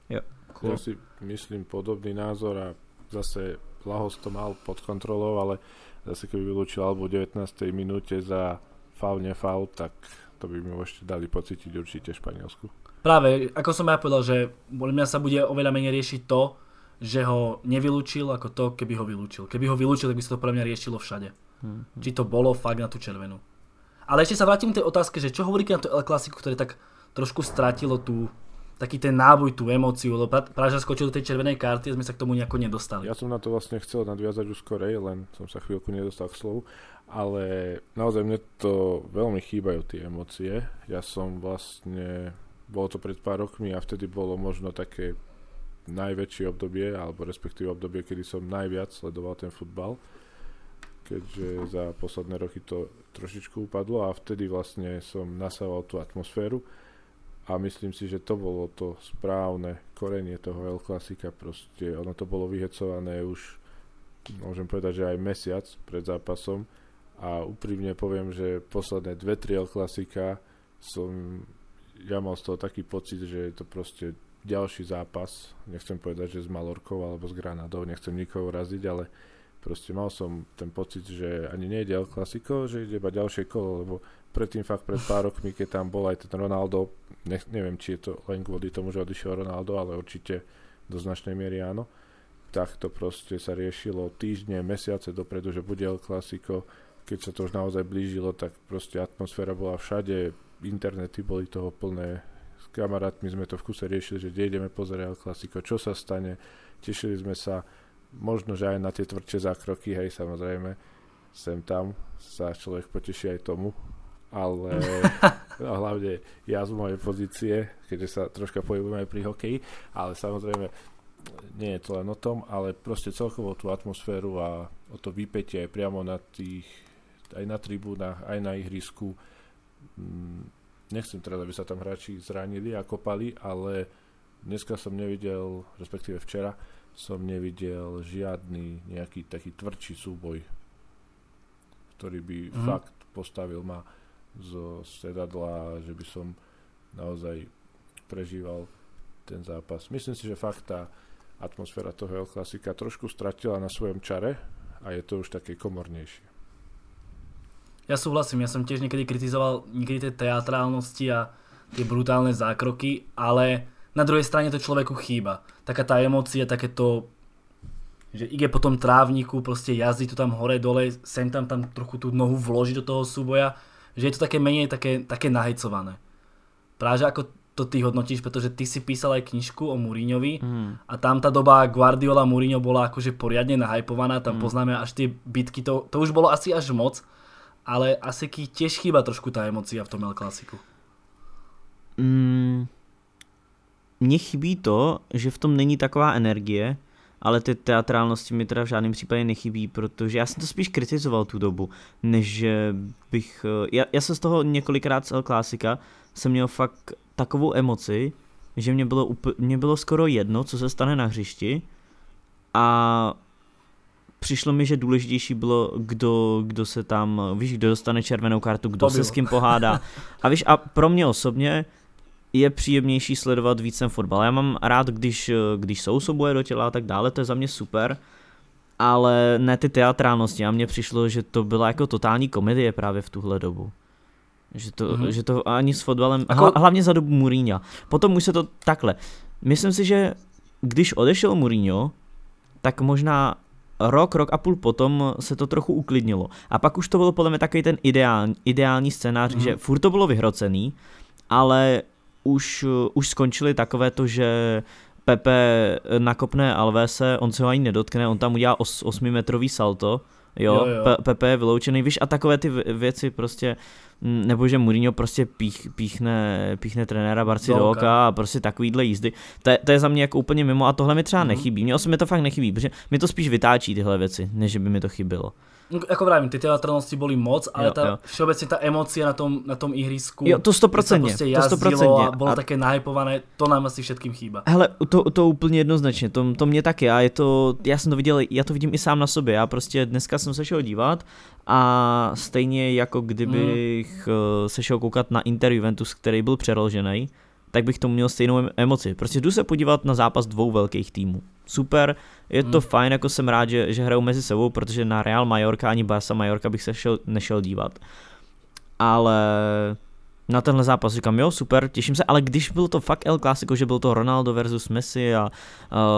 Cool. Ja si myslím podobný názor a zase Lahos to mal pod kontrolou, ale zase keby vylúčil alebo v 19. minúte za faul, nefaul, tak to by mi ešte dali pocítiť určite v Španielsku. Práve, ako som ja povedal, že podľa mňa sa bude oveľa menej riešiť to, že ho nevylúčil, ako to, keby ho vylúčil. Keby ho vylúčil, tak by sa to pre mňa riešilo všade. Hmm. Či to bolo fakt na tú červenú. Ale ešte sa vrátim k tej otázke, že čo hovoríte na to El Clasico, ktoré tak trošku stratilo tú, taký ten náboj, tú emóciu, lebo práve skočil do tej červenej karty a sme sa k tomu nejako nedostali. Ja som na to vlastne chcel nadviazať už skorej, len som sa chvíľku nedostal k slovu, ale naozaj mne to veľmi chýbajú tie emócie. Ja som vlastne, bolo to pred pár rokmi a vtedy bolo možno také najväčšie obdobie, alebo respektíve obdobie, kedy som najviac sledoval ten futbal, keďže za posledné roky to trošičku upadlo a vtedy vlastne som nasával tú atmosféru a myslím si, že to bolo to správne korenie toho El Klasika, proste ono to bolo vyhecované už môžem povedať, že aj mesiac pred zápasom. A úprimne poviem, že posledné dve, tri El Klasika som ja mal z toho taký pocit, že je to proste ďalší zápas, nechcem povedať, že s Malorkou alebo s Granadou, nechcem nikoho raziť, ale proste mal som ten pocit, že ani nejde El Clasico, že ide iba ďalšie kolo, lebo predtým fakt pred pár rokmi, keď tam bol aj ten Ronaldo, nech, neviem, či je to len kvôli tomu, že odišiel Ronaldo, ale určite do značnej miery áno, tak to proste sa riešilo týždne, mesiace dopredu, že bude El Clasico, keď sa to už naozaj blížilo, tak proste atmosféra bola všade, internety boli toho plné, kamarátmi sme to v kuse riešili, že kde ideme pozerať klasiko, čo sa stane. Tešili sme sa možno, že aj na tie tvrdšie zákroky, hej, samozrejme, sem tam sa človek poteší aj tomu, ale no, hlavne ja z mojej pozície, keďže sa troška pohybujeme aj pri hokeji, ale samozrejme nie je to len o tom, ale proste celkovo tú atmosféru a o to vypätie aj priamo na tých, aj na tribúnach, aj na ihrisku, mm, nechcem teraz, aby sa tam hráči zranili a kopali, ale dneska som nevidel, respektíve včera, som nevidel žiadny nejaký taký tvrdší súboj, ktorý by mm. fakt postavil ma zo sedadla, že by som naozaj prežíval ten zápas. Myslím si, že fakt tá atmosféra toho El Klasika trošku stratila na svojom čare a je to už také komornejšie. Ja súhlasím, ja som tiež niekedy kritizoval niekedy tie teatrálnosti a tie brutálne zákroky, ale na druhej strane to človeku chýba. Taká tá emócia, takéto že ide po tom trávniku, proste jazdí to tam hore, dole, sem tam, tam trochu tú nohu vložiť do toho súboja, že je to také menej také, také nahecované. Práve ako to ty hodnotíš, pretože ty si písal aj knižku o Mourinhovi mm. a tam tá doba Guardiola Mourinho bola akože poriadne nahypovaná, tam mm. poznáme až tie bitky, to, to už bolo asi až moc, ale asi tiež chýba trošku tá emocia v tom El Clasiku. Mm, mně chybí to, že v tom není taková energie, ale ty teatrálnosti mi teda v žádném případě nechybí, protože já jsem to spíš kritizoval tu dobu, než bych, já, já jsem z toho několikrát z El Clásica jsem měl fakt takovou emoci, že mě bylo, up, mě bylo skoro jedno, co se stane na hřišti a přišlo mi, že důležitější bylo, kdo, kdo se tam, víš, kdo dostane červenou kartu, kdo Pobyl. se s kým pohádá. A víš, a pro mě osobně je příjemnější sledovat víc ten fotbal. Já mám rád, když, když jsou souboje do těla a tak dále, to je za mě super, ale ne ty teatrálnosti. A mně přišlo, že to byla jako totální komedie právě v tuhle dobu. Že to, mm-hmm. že to ani s fotbalem, jako... hlavně za dobu Mourinho. Potom už se to takhle. Myslím si, že když odešel Mourinho, tak možná rok, rok a půl potom se to trochu uklidnilo. A pak už to bylo podle mě takový ten ideální, ideální scénář, mm. že furt to bylo vyhrocený, ale už, už skončili takové to, že Pepe nakopne Alvese, on se ho ani nedotkne, on tam udělá 8 metrový salto, jo, jo, jo. Pe- Pepe je vyloučený, víš, a takové ty věci prostě nebo že Mourinho prostě pích, píchne, píchne trenéra Barci do oka a prostě takovýhle jízdy. To je, to je za mě jako úplně mimo a tohle mi třeba mm. nechybí. Mně osobně to fakt nechybí, protože mi to spíš vytáčí tyhle věci, než by mi to chybilo. Ako vravím, ty teatrálnosti boli moc, ale jo, tá, jo. všeobecne tá emócia na tom, na tom ihrisku, jo, to 100%, to 100%. a bolo a... také nahypované, to nám asi všetkým chýba. Hele, to, to úplně jednoznačně, to, to mě taky, a je to, já jsem to viděl, já to vidím i sám na sobě, já prostě dneska jsem se šel dívat a stejně jako kdybych mm. se šel koukat na Inter Juventus, který byl přeložený, tak bych to měl stejnou emoci. Prostě jdu se podívat na zápas dvou velkých týmů. Super, je to hmm. fajn, jako jsem rád, že, že hrajou mezi sebou, protože na Real Mallorca ani Barca Mallorca bych se šel, nešel dívat. ale na tenhle zápas říkám, jo, super, těším se, ale když byl to fakt El Clasico, že byl to Ronaldo versus Messi a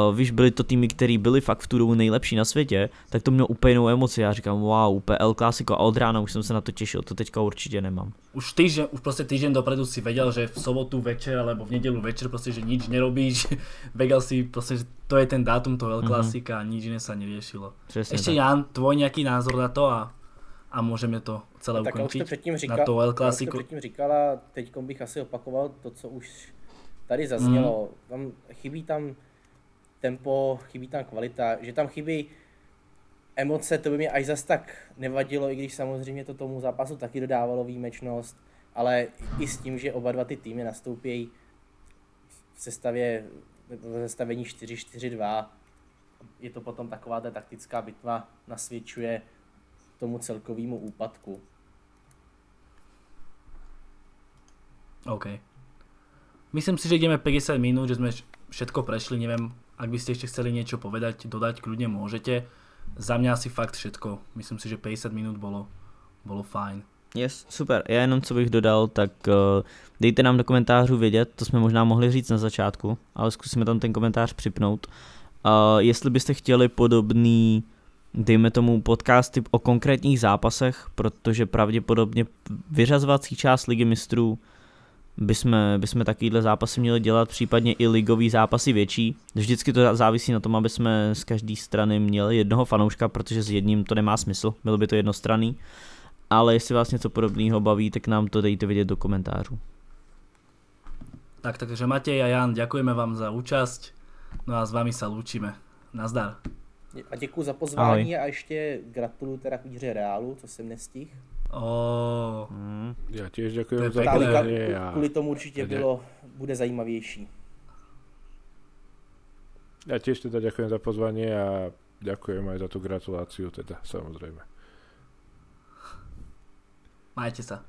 uh, víš, byly to týmy, které byly fakt v tu dobu nejlepší na světě, tak to mělo úplně jinou emoci. Já říkám, wow, úplně El Clasico a od rána už jsem se na to těšil, to teďka určitě nemám. Už týždeň, už prostě týždeň dopredu si vedel, že v sobotu večer alebo v nedelu večer prostě, že nič nerobíš, vegal si prostě, že to je ten dátum toho El Klasika mm-hmm. a nič iné sa neriešilo. Přesně Ešte tak. Jan, tvoj nějaký názor na to a, a můžeme to celé Tak já už to předtím říkal, na to El Clasico. předtím říkala, teď bych asi opakoval to, co už tady zaznělo. Mhm. Tam chybí tam tempo, chybí tam kvalita, že tam chybí emoce, to by mě až zas tak nevadilo, i když samozřejmě to tomu zápasu taky dodávalo výjimečnost, ale i s tím, že oba dva ty týmy nastoupí v sestavě, v sestavení 4-4-2, je to potom taková ta taktická bitva, nasvědčuje tomu celkovému úpadku. OK. Myslím si, že ideme 50 minút, že sme všetko prešli, neviem, ak by ste ešte chceli niečo povedať, dodať, kľudne môžete. Za mňa asi fakt všetko. Myslím si, že 50 minút bolo, bolo fajn. Yes, super. Já jenom co bych dodal, tak uh, dejte nám do komentářů vědět, to jsme možná mohli říct na začátku, ale zkusíme tam ten komentář připnout. Uh, jestli byste chtěli podobný, dejme tomu podcasty o konkrétních zápasech, protože pravděpodobně vyřazovací část ligy mistrů bychom, bychom takovýhle zápasy měli dělat, případně i ligový zápasy větší. Vždycky to závisí na tom, aby jsme z každé strany měli jednoho fanouška, protože s jedním to nemá smysl, bylo by to jednostranný ale jestli vás něco podobného baví, tak nám to dejte vědět do komentářů. Tak, takže Matej a Jan, ďakujeme vám za účasť. No a s vami sa lúčime. Nazdar. A děkuji za pozvání a ještě gratuluju teda k výhře Reálu, co jsem nestihl. Oh, Hmm. To ďakujem je za a kvůli tomu určitě Ďa- bylo, bude zajímavější. ja tiež teda ďakujem za pozvanie a ďakujem aj za tú gratuláciu teda, samozrejme. majte sa.